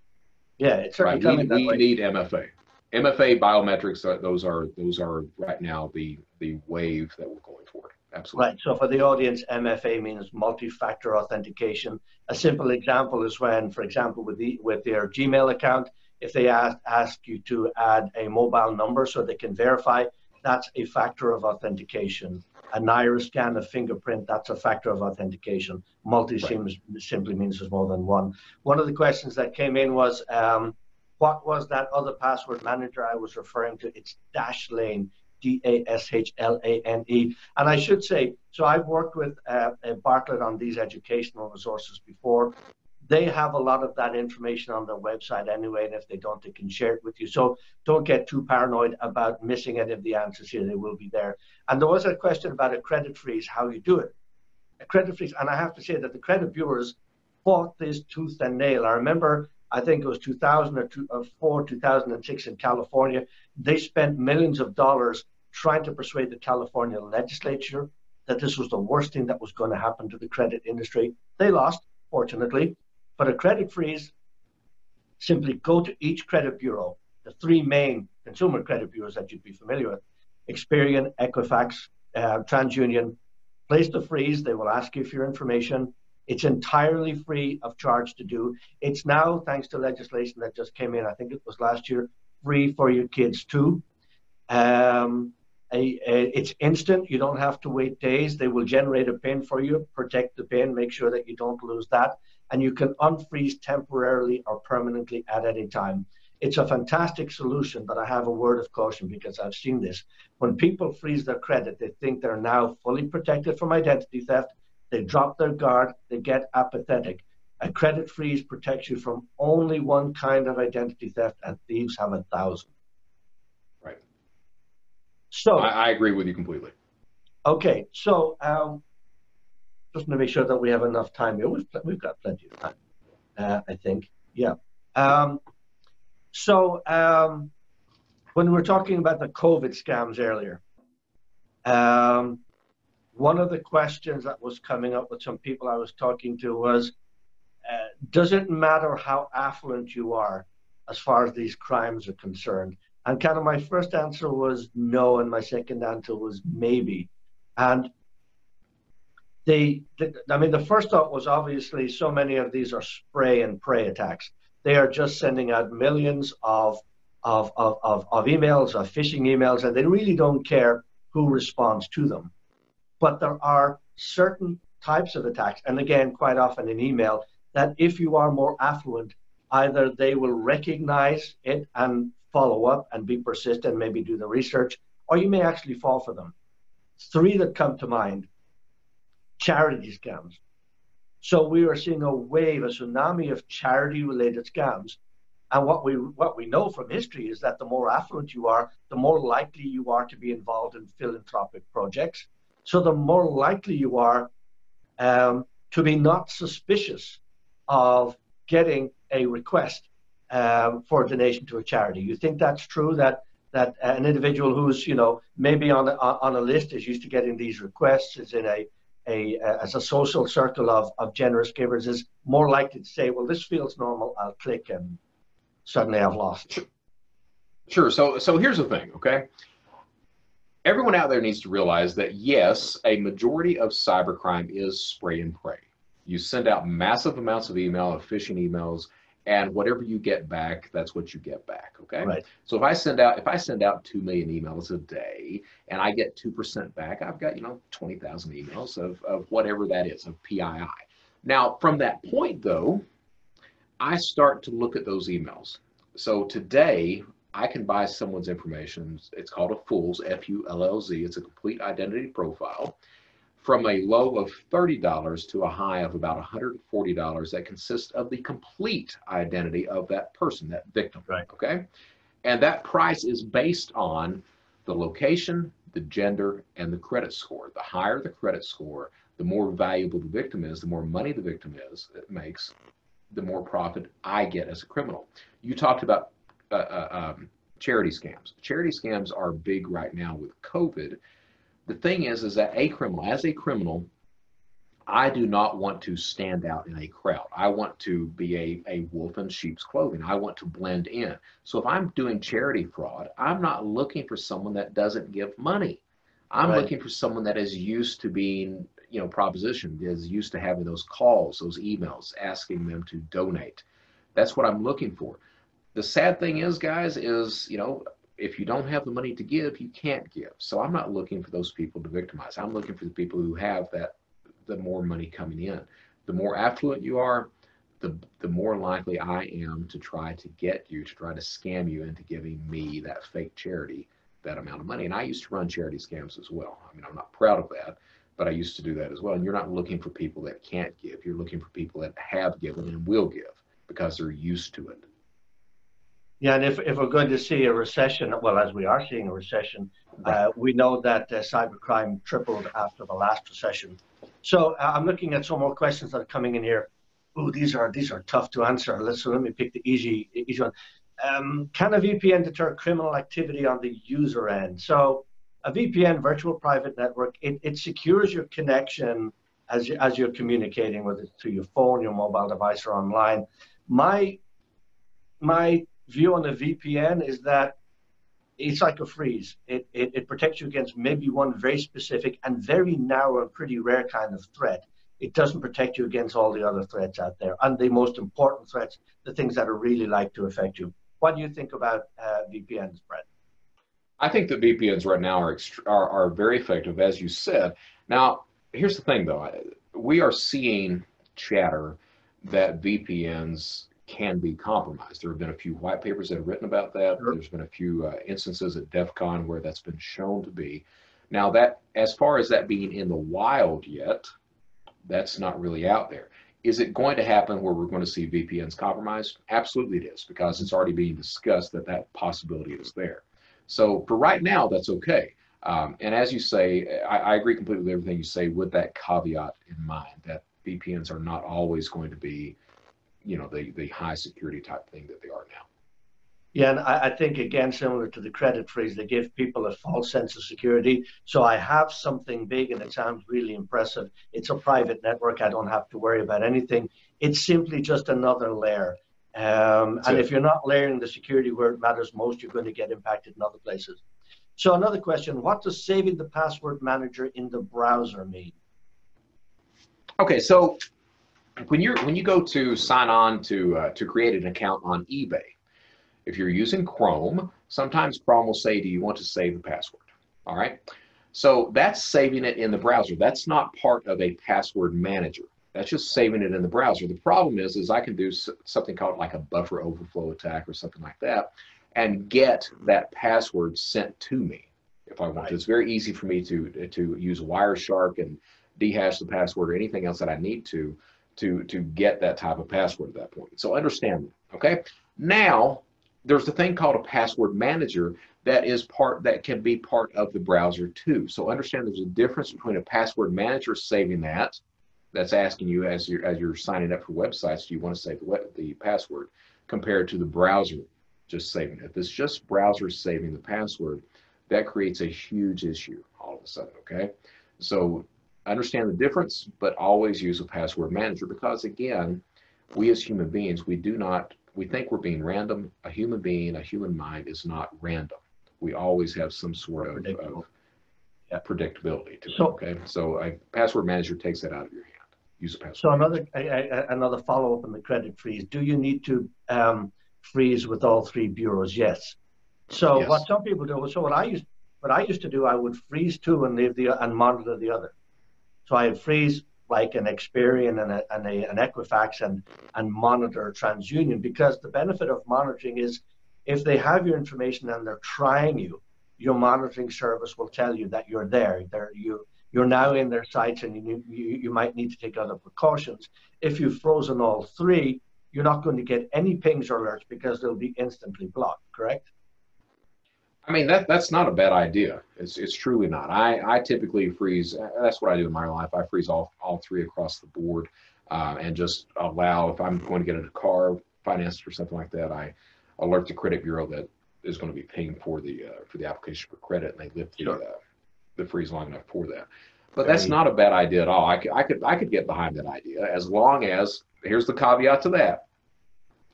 Yeah, it's Right. certainly We, coming we need MFA. MFA biometrics, those are those are right now the the wave that we're going for. Absolutely. Right. So for the audience, MFA means multi-factor authentication. A simple example is when, for example, with the with their Gmail account, if they ask ask you to add a mobile number so they can verify, that's a factor of authentication. An iris scan, a fingerprint, that's a factor of authentication. Multi seems simply means there's more than one. One of the questions that came in was, um, what was that other password manager I was referring to? It's Dashlane, D A S H L A N E. And I should say, so I've worked with uh, uh, Bartlett on these educational resources before. They have a lot of that information on their website anyway, and if they don't, they can share it with you. So don't get too paranoid about missing any of the answers here. They will be there. And there was a question about a credit freeze, how you do it. A credit freeze, and I have to say that the credit bureaus fought this tooth and nail. I remember, I think it was 2004, 2006 in California. They spent millions of dollars trying to persuade the California legislature that this was the worst thing that was going to happen to the credit industry. They lost, fortunately. But a credit freeze, simply go to each credit bureau, the three main consumer credit bureaus that you'd be familiar with Experian, Equifax, uh, TransUnion. Place the freeze. They will ask you for your information. It's entirely free of charge to do. It's now, thanks to legislation that just came in, I think it was last year, free for your kids too. Um, a, a, it's instant. You don't have to wait days. They will generate a PIN for you, protect the PIN, make sure that you don't lose that. And you can unfreeze temporarily or permanently at any time. It's a fantastic solution, but I have a word of caution because I've seen this. When people freeze their credit, they think they're now fully protected from identity theft. They drop their guard, they get apathetic. A credit freeze protects you from only one kind of identity theft, and thieves have a thousand. So, I, I agree with you completely. okay, so um, just to make sure that we have enough time here, we've, we've got plenty of time, uh, I think. Yeah. Um, so, um, when we were talking about the COVID scams earlier, um, one of the questions that was coming up with some people I was talking to was uh, Does it matter how affluent you are as far as these crimes are concerned? And kind of my first answer was no, and my second answer was maybe. And the, I mean, the first thought was obviously so many of these are spray and pray attacks. They are just sending out millions of, of, of, of, of emails, of phishing emails, and they really don't care who responds to them. But there are certain types of attacks, and again, quite often in email, that if you are more affluent, either they will recognize it and follow up and be persistent, maybe do the research, or you may actually fall for them. Three that come to mind charity scams. So we are seeing a wave, a tsunami of charity related scams. And what we what we know from history is that the more affluent you are, the more likely you are to be involved in philanthropic projects. So the more likely you are um, to be not suspicious of getting a request um, for a donation to a charity. You think that's true? That that an individual who's you know maybe on a, on a list is used to getting these requests is in a a, as a social circle of, of generous givers is more likely to say, well, this feels normal. I'll click and suddenly I've lost. Sure. So so here's the thing, okay? Everyone out there needs to realize that yes, a majority of cybercrime is spray and pray. You send out massive amounts of email, of phishing emails, and whatever you get back, that's what you get back. Okay. Right. So if I send out if I send out two million emails a day and I get two percent back, I've got you know twenty thousand emails of of whatever that is of PII. Now from that point though, I start to look at those emails. So today I can buy someone's information. It's called a FULLZ, F-U-L-L-Z. It's a complete identity profile from a low of $30 to a high of about $140 that consists of the complete identity of that person, that victim. Right. Okay. And that price is based on the location, the gender, and the credit score. The higher the credit score, the more valuable the victim is, the more money the victim is it makes, the more profit I get as a criminal. You talked about uh, uh, um, charity scams. Charity scams are big right now with COVID the thing is, is that a criminal, as a criminal, I do not want to stand out in a crowd. I want to be a, a wolf in sheep's clothing. I want to blend in. So if I'm doing charity fraud, I'm not looking for someone that doesn't give money. I'm Right. looking for someone that is used to being, you know, propositioned, is used to having those calls, those emails, asking them to donate. That's what I'm looking for. The sad thing is, guys, is, you know, if you don't have the money to give, you can't give. So I'm not looking for those people to victimize. I'm looking for the people who have that, the more money coming in. The more affluent you are, the, the more likely I am to try to get you, to try to scam you into giving me that fake charity that amount of money. And I used to run charity scams as well. I mean, I'm not proud of that, but I used to do that as well. And you're not looking for people that can't give. You're looking for people that have given and will give because they're used to it. Yeah, and if, if we're going to see a recession, well, as we are seeing a recession, uh, we know that uh, cybercrime tripled after the last recession. So uh, I'm looking at some more questions that are coming in here. Ooh, these are these are tough to answer. Let's so let me pick the easy easy one. Um, can a VPN deter criminal activity on the user end? So a VPN, virtual private network, it, it secures your connection as you, as you're communicating with it through your phone, your mobile device, or online. My my view on the VPN is that it's like a freeze. It, it, it protects you against maybe one very specific and very narrow and pretty rare kind of threat. It doesn't protect you against all the other threats out there and the most important threats, the things that are really like to affect you. What do you think about uh, VPNs, Brett? I think that VPNs right now are, are are very effective, as you said. Now, here's the thing, though. We are seeing chatter that VPNs can be compromised. There have been a few white papers that have written about that. Sure. There's been a few uh, instances at DEF CON where that's been shown to be. Now, that as far as that being in the wild yet, that's not really out there. Is it going to happen where we're going to see VPNs compromised? Absolutely, it is, because it's already being discussed that that possibility is there. So for right now, that's okay. Um, and as you say, I, I agree completely with everything you say with that caveat in mind that VPNs are not always going to be, you know, the, the high security type thing that they are now. Yeah, and I, I think again, similar to the credit freeze, they give people a false sense of security. So I have something big and it sounds really impressive. It's a private network. I don't have to worry about anything. It's simply just another layer. Um, and if you're not layering the security where it matters most, you're going to get impacted in other places. So another question, what does saving the password manager in the browser mean? Okay, so when you're when you go to sign on to uh, to create an account on eBay, if you're using Chrome, sometimes Chrome will say, "Do you want to save the password?" All right, so that's saving it in the browser. That's not part of a password manager. That's just saving it in the browser. The problem is, is I can do something called like a buffer overflow attack or something like that, and get that password sent to me if I want Right. It's very easy for me to to use Wireshark and dehash the password or anything else that I need to to to get that type of password at that point. So understand that. Okay. Now there's a thing called a password manager that is part that can be part of the browser too. So understand there's a difference between a password manager saving that, that's asking you as you're as you're signing up for websites, do you want to save the the password, compared to the browser just saving it. If it's just browser saving the password, that creates a huge issue all of a sudden. Okay. So understand the difference, but always use a password manager because again, we as human beings, we do not, we think we're being random. A human being, a human mind is not random. We always have some sort of, of predictability to it. Okay. So a password manager takes that out of your hand. use a password. So another another follow up on the credit freeze. Do you need to um, freeze with all three bureaus? Yes. So Yes. what some people do. So what I used what I used to do, I would freeze two and leave the and monitor the other. So I'd freeze like an Experian and, a, and a, an Equifax and and monitor TransUnion because the benefit of monitoring is if they have your information and they're trying you, your monitoring service will tell you that you're there. There you you're now in their sites and you, you, you might need to take other precautions. If you've frozen all three, you're not going to get any pings or alerts because they'll be instantly blocked, correct? I mean that that's not a bad idea. It's it's truly not. I I typically freeze. That's what I do in my life. I freeze all all three across the board, uh, and just allow if I'm going to get a car financed or something like that, I alert the credit bureau that is going to be paying for the uh, for the application for credit, and they lift the Sure. uh, the freeze long enough for that. But that's not a bad idea at all. I could I could I could get behind that idea as long as here's the caveat to that.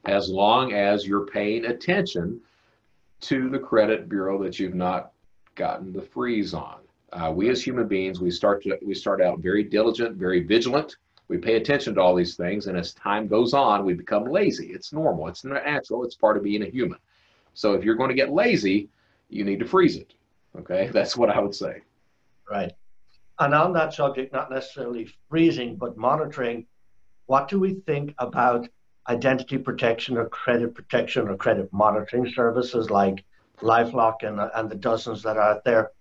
As long as you're paying attention to the credit bureau that you've not gotten the freeze on. Uh, we as human beings, we start to we start out very diligent, very vigilant. We pay attention to all these things, and as time goes on, we become lazy. It's normal. It's natural. It's part of being a human. So if you're going to get lazy, you need to freeze it. Okay, *laughs* that's what I would say. Right. And on that subject, not necessarily freezing, but monitoring, what do we think about identity protection or credit protection or credit monitoring services like Lifelock and, and the dozens that are out there?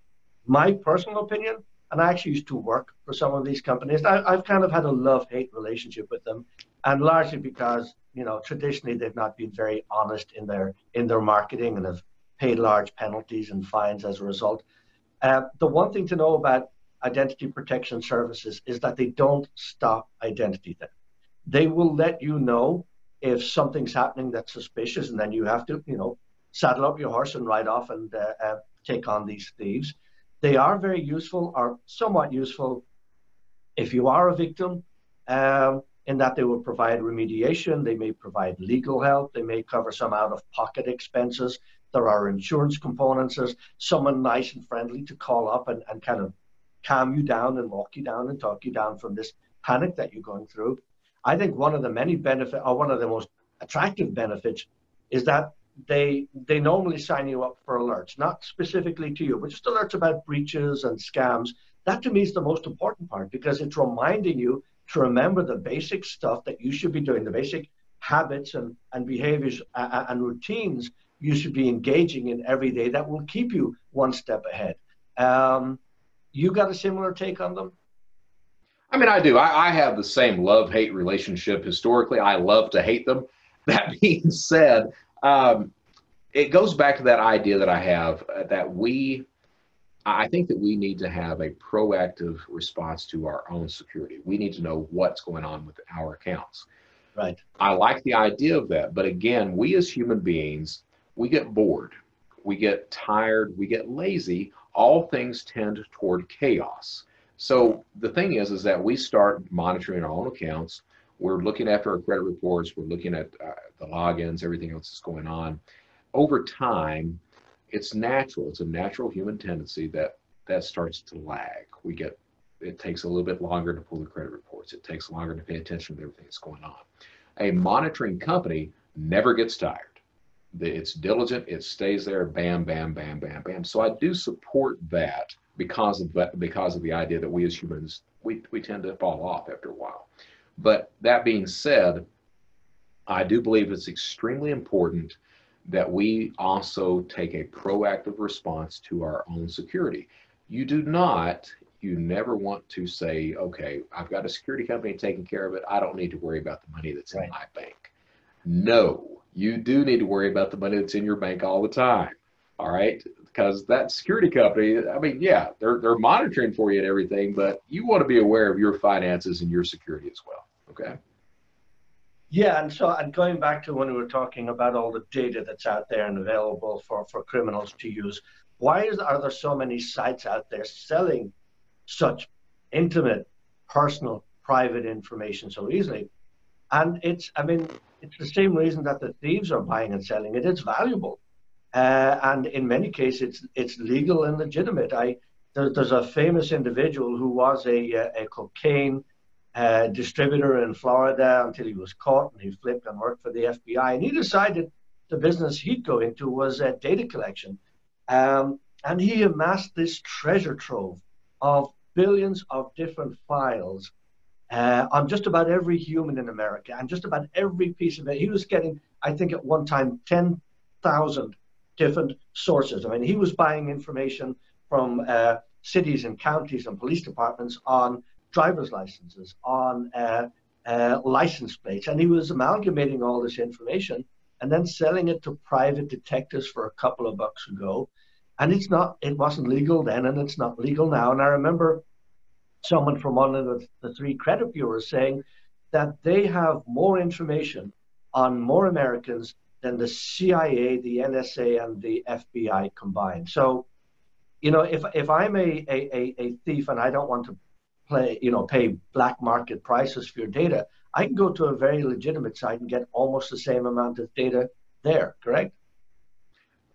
My personal opinion, and I actually used to work for some of these companies, I, I've kind of had a love hate relationship with them, and largely because you know traditionally they've not been very honest in their in their marketing and have paid large penalties and fines as a result. Uh, the one thing to know about identity protection services is that they don't stop identity theft. They will let you know if something's happening that's suspicious, and then you have to, you know, saddle up your horse and ride off and uh, uh, take on these thieves. They are very useful, or somewhat useful, if you are a victim, um, in that they will provide remediation, they may provide legal help, they may cover some out-of-pocket expenses. There are insurance components. There's someone nice and friendly to call up and, and kind of calm you down and walk you down and talk you down from this panic that you're going through. I think one of the many benefit or one of the most attractive benefits is that they they normally sign you up for alerts, not specifically to you, but just alerts about breaches and scams. That to me is the most important part because it's reminding you to remember the basic stuff that you should be doing, the basic habits and, and behaviors and routines you should be engaging in every day that will keep you one step ahead. Um, you got a similar take on them? I mean, I do. I, I have the same love hate relationship historically. I love to hate them. *laughs* That being said, um, it goes back to that idea that I have uh, that we, I think that we need to have a proactive response to our own security. We need to know what's going on with our accounts. Right. I like the idea of that. But again, we as human beings, we get bored, we get tired, we get lazy. All things tend toward chaos. So the thing is, is that we start monitoring our own accounts. We're looking after our credit reports. We're looking at uh, the logins, everything else that's going on. Over time, it's natural. It's a natural human tendency that that starts to lag. We get it takes a little bit longer to pull the credit reports. It takes longer to pay attention to everything that's going on. A monitoring company never gets tired. It's diligent. It stays there. Bam, bam, bam, bam, bam. So I do support that because of that, because of the idea that we as humans we we tend to fall off after a while. But that being said, I do believe it's extremely important that we also take a proactive response to our own security. You do not, you never want to say, okay, I've got a security company taking care of it. I don't need to worry about the money that's Right. in my bank. No, you do need to worry about the money that's in your bank all the time. All right. Because that security company, I mean, yeah, they're they're monitoring for you and everything, but you want to be aware of your finances and your security as well. Okay. Yeah, and so and going back to when we were talking about all the data that's out there and available for, for criminals to use, why is are there so many sites out there selling such intimate, personal, private information so easily? And it's I mean, it's the same reason that the thieves are buying and selling it. It's valuable. Uh, and in many cases it's it's legal and legitimate. I there, there's a famous individual who was a, a cocaine uh, distributor in Florida until he was caught and he flipped and worked for the FBI. And he decided the business he'd go into was uh, data collection. Um, and he amassed this treasure trove of billions of different files uh, on just about every human in America and just about every piece of it. He was getting, I think, at one time, 10,000 different sources. I mean, he was buying information from uh, cities and counties and police departments on driver's licenses, on uh, uh, license plates, and he was amalgamating all this information and then selling it to private detectives for a couple of bucks a go. And it's not, it wasn't legal then, and it's not legal now. And I remember someone from one of the, the three credit bureaus saying that they have more information on more Americans than the CIA, the NSA, and the FBI combined. So, you know, if if I'm a, a, a thief and I don't want to play, you know, pay black market prices for your data, I can go to a very legitimate site and get almost the same amount of data there, correct?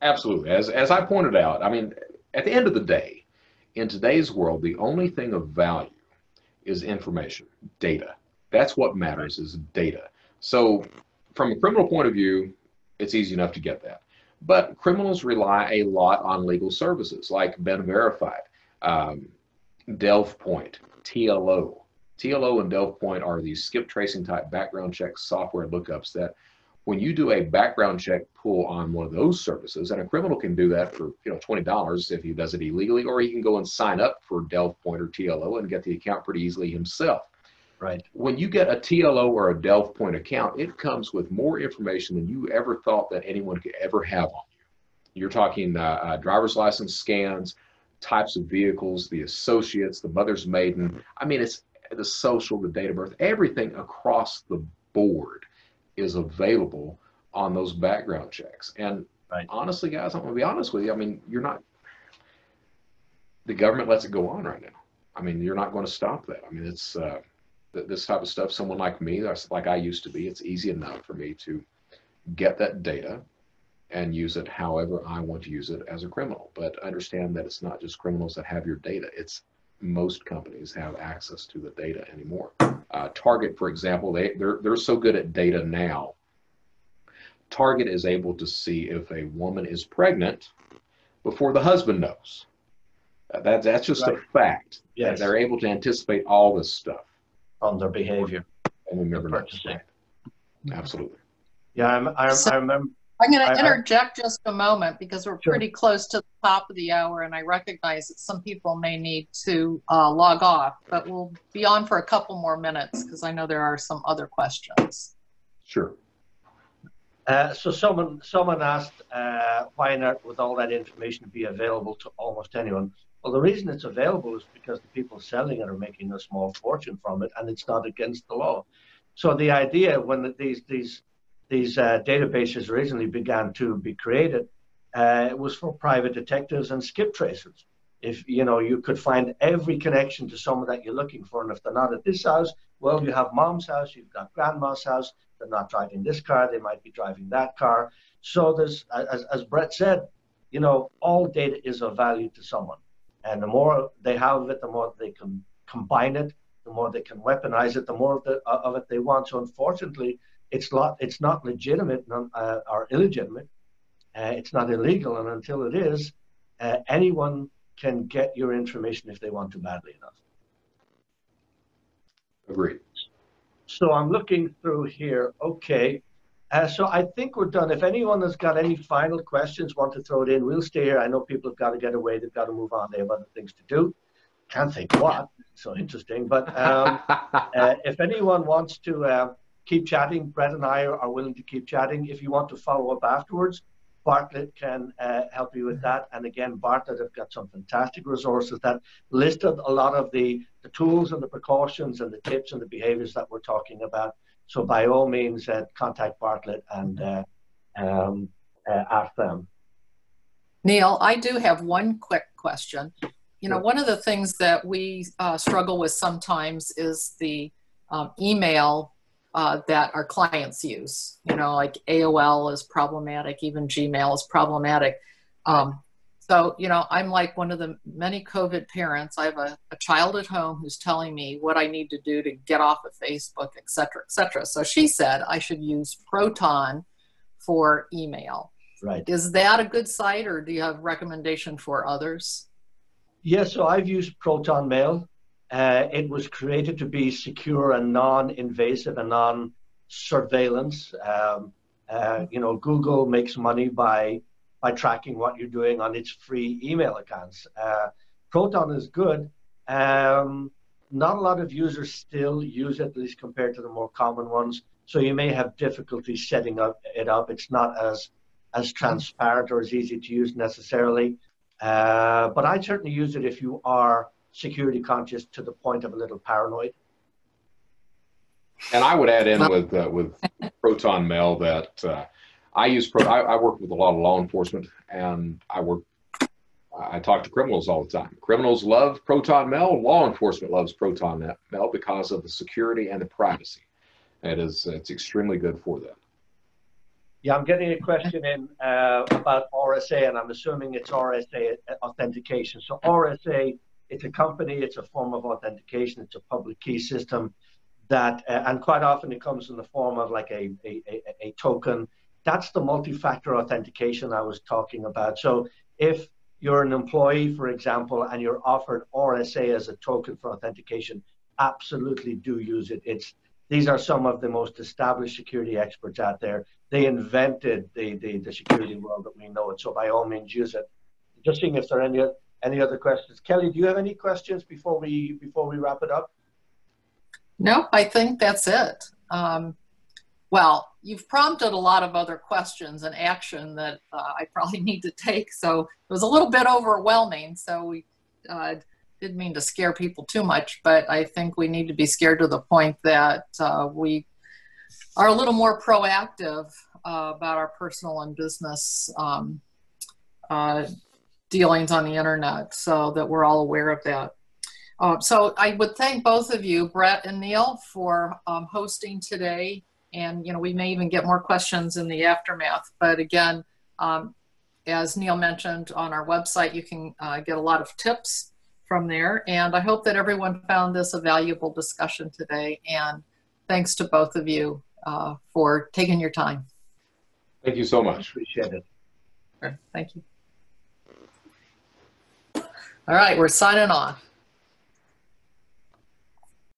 Absolutely. As, as I pointed out, I mean, at the end of the day, in today's world, the only thing of value is information, data. That's what matters is data. So from a criminal point of view, it's easy enough to get that. But criminals rely a lot on legal services like BeenVerified, um, Point, TLO. TLO and Delve Point are these skip tracing type background check software lookups that when you do a background check pull on one of those services, and a criminal can do that for you know twenty dollars if he does it illegally, or he can go and sign up for Delve Point or TLO and get the account pretty easily himself. Right. When you get a TLO or a Delve Point account, it comes with more information than you ever thought that anyone could ever have on you. You're talking uh, uh, driver's license scans, types of vehicles, the associates, the mother's maiden. I mean, it's the social, the date of birth, everything across the board is available on those background checks. And right. honestly, guys, I'm going to be honest with you. I mean, you're not, the government lets it go on right now. I mean, you're not going to stop that. I mean, it's uh, this type of stuff. Someone like me, that's like I used to be. It's easy enough for me to get that data and use it however I want to use it as a criminal. But understand that it's not just criminals that have your data. It's most companies have access to the data anymore. Uh, Target, for example, they, they're, they're so good at data now. Target is able to see if a woman is pregnant before the husband knows. Uh, that, that's just right. a fact. Yes. They're able to anticipate all this stuff. On their behavior. And we never know. Absolutely. Yeah, I'm, I, I remember I'm going to interject just a moment because we're sure. pretty close to the top of the hour, and I recognize that some people may need to uh, log off, but we'll be on for a couple more minutes because I know there are some other questions. Sure. Uh, so someone someone asked uh, why not with all that information be available to almost anyone. Well, the reason it's available is because the people selling it are making a small fortune from it, and it's not against the law. So the idea when these these these uh, databases originally began to be created, uh, was for private detectives and skip tracers. If you know you could find every connection to someone that you're looking for, and if they're not at this house, well, you have mom's house, you've got grandma's house. They're not driving this car; they might be driving that car. So there's, as, as Brett said, you know, all data is of value to someone, and the more they have of it, the more they can combine it, the more they can weaponize it, the more of, the, of it they want. So unfortunately, it's not it's not legitimate uh, or illegitimate. Uh, it's not illegal, and until it is, uh, anyone can get your information if they want to badly enough. Agreed. So I'm looking through here. Okay. Uh, so I think we're done. If anyone has got any final questions, want to throw it in, we'll stay here. I know people have got to get away. They've got to move on. They have other things to do. Can't think what. So interesting. But um, *laughs* uh, if anyone wants to uh, keep chatting. Brett and I are, willing to keep chatting. If you want to follow up afterwards, Bartlett can uh, help you with that. And again, Bartlett have got some fantastic resources that listed a lot of the, the tools and the precautions and the tips and the behaviors that we're talking about. So by all means, uh, contact Bartlett and uh, um, uh, ask them. Neal, I do have one quick question. You know, one of the things that we uh, struggle with sometimes is the um, email uh, that our clients use. You know, like AOL is problematic, even Gmail is problematic. Um, So, you know, I'm like one of the many COVID parents. I have a, a child at home who's telling me what I need to do to get off of Facebook, et cetera, et cetera. So she said I should use Proton for email. Right. Is that a good site or do you have recommendation for others? Yes, so I've used Proton Mail. Uh, it was created to be secure and non-invasive and non-surveillance. Um, uh, you know, Google makes money by by tracking what you're doing on its free email accounts. Uh, Proton is good. Um, not a lot of users still use it, at least compared to the more common ones. So you may have difficulty setting up it up. It's not as as transparent or as easy to use necessarily. Uh, but I certainly use it if you are security conscious to the point of a little paranoid. And I would add in with uh, with Proton Mail that uh, I use Pro. I, I, work with a lot of law enforcement, and I work. I talk to criminals all the time. Criminals love Proton Mail. Law enforcement loves Proton Mail because of the security and the privacy. It is it's extremely good for them. Yeah, I'm getting a question in uh, about RSA, and I'm assuming it's RSA authentication. So RSA, it's a company, it's a form of authentication, it's a public key system that, uh, and quite often it comes in the form of like a, a, a, a token. That's the multi-factor authentication I was talking about. So if you're an employee, for example, and you're offered RSA as a token for authentication, absolutely do use it. It's these are some of the most established security experts out there. They invented the, the, the security world that we know it. So by all means, use it. Just seeing if there are any any other questions. Kelly, do you have any questions before we before we wrap it up? No, I think that's it. Um, well, you've prompted a lot of other questions and action that uh, I probably need to take. So it was a little bit overwhelming. So we uh, didn't mean to scare people too much, but I think we need to be scared to the point that uh, we are a little more proactive uh, about our personal and business um, uh, dealings on the internet so that we're all aware of that. Uh, so I would thank both of you, Brett and Neal, for um, hosting today. And, you know, we may even get more questions in the aftermath. But again, um, as Neal mentioned on our website, you can uh, get a lot of tips from there. And I hope that everyone found this a valuable discussion today. And thanks to both of you uh, for taking your time. Thank you so much. Appreciate it. Thank you. All right, we're signing off.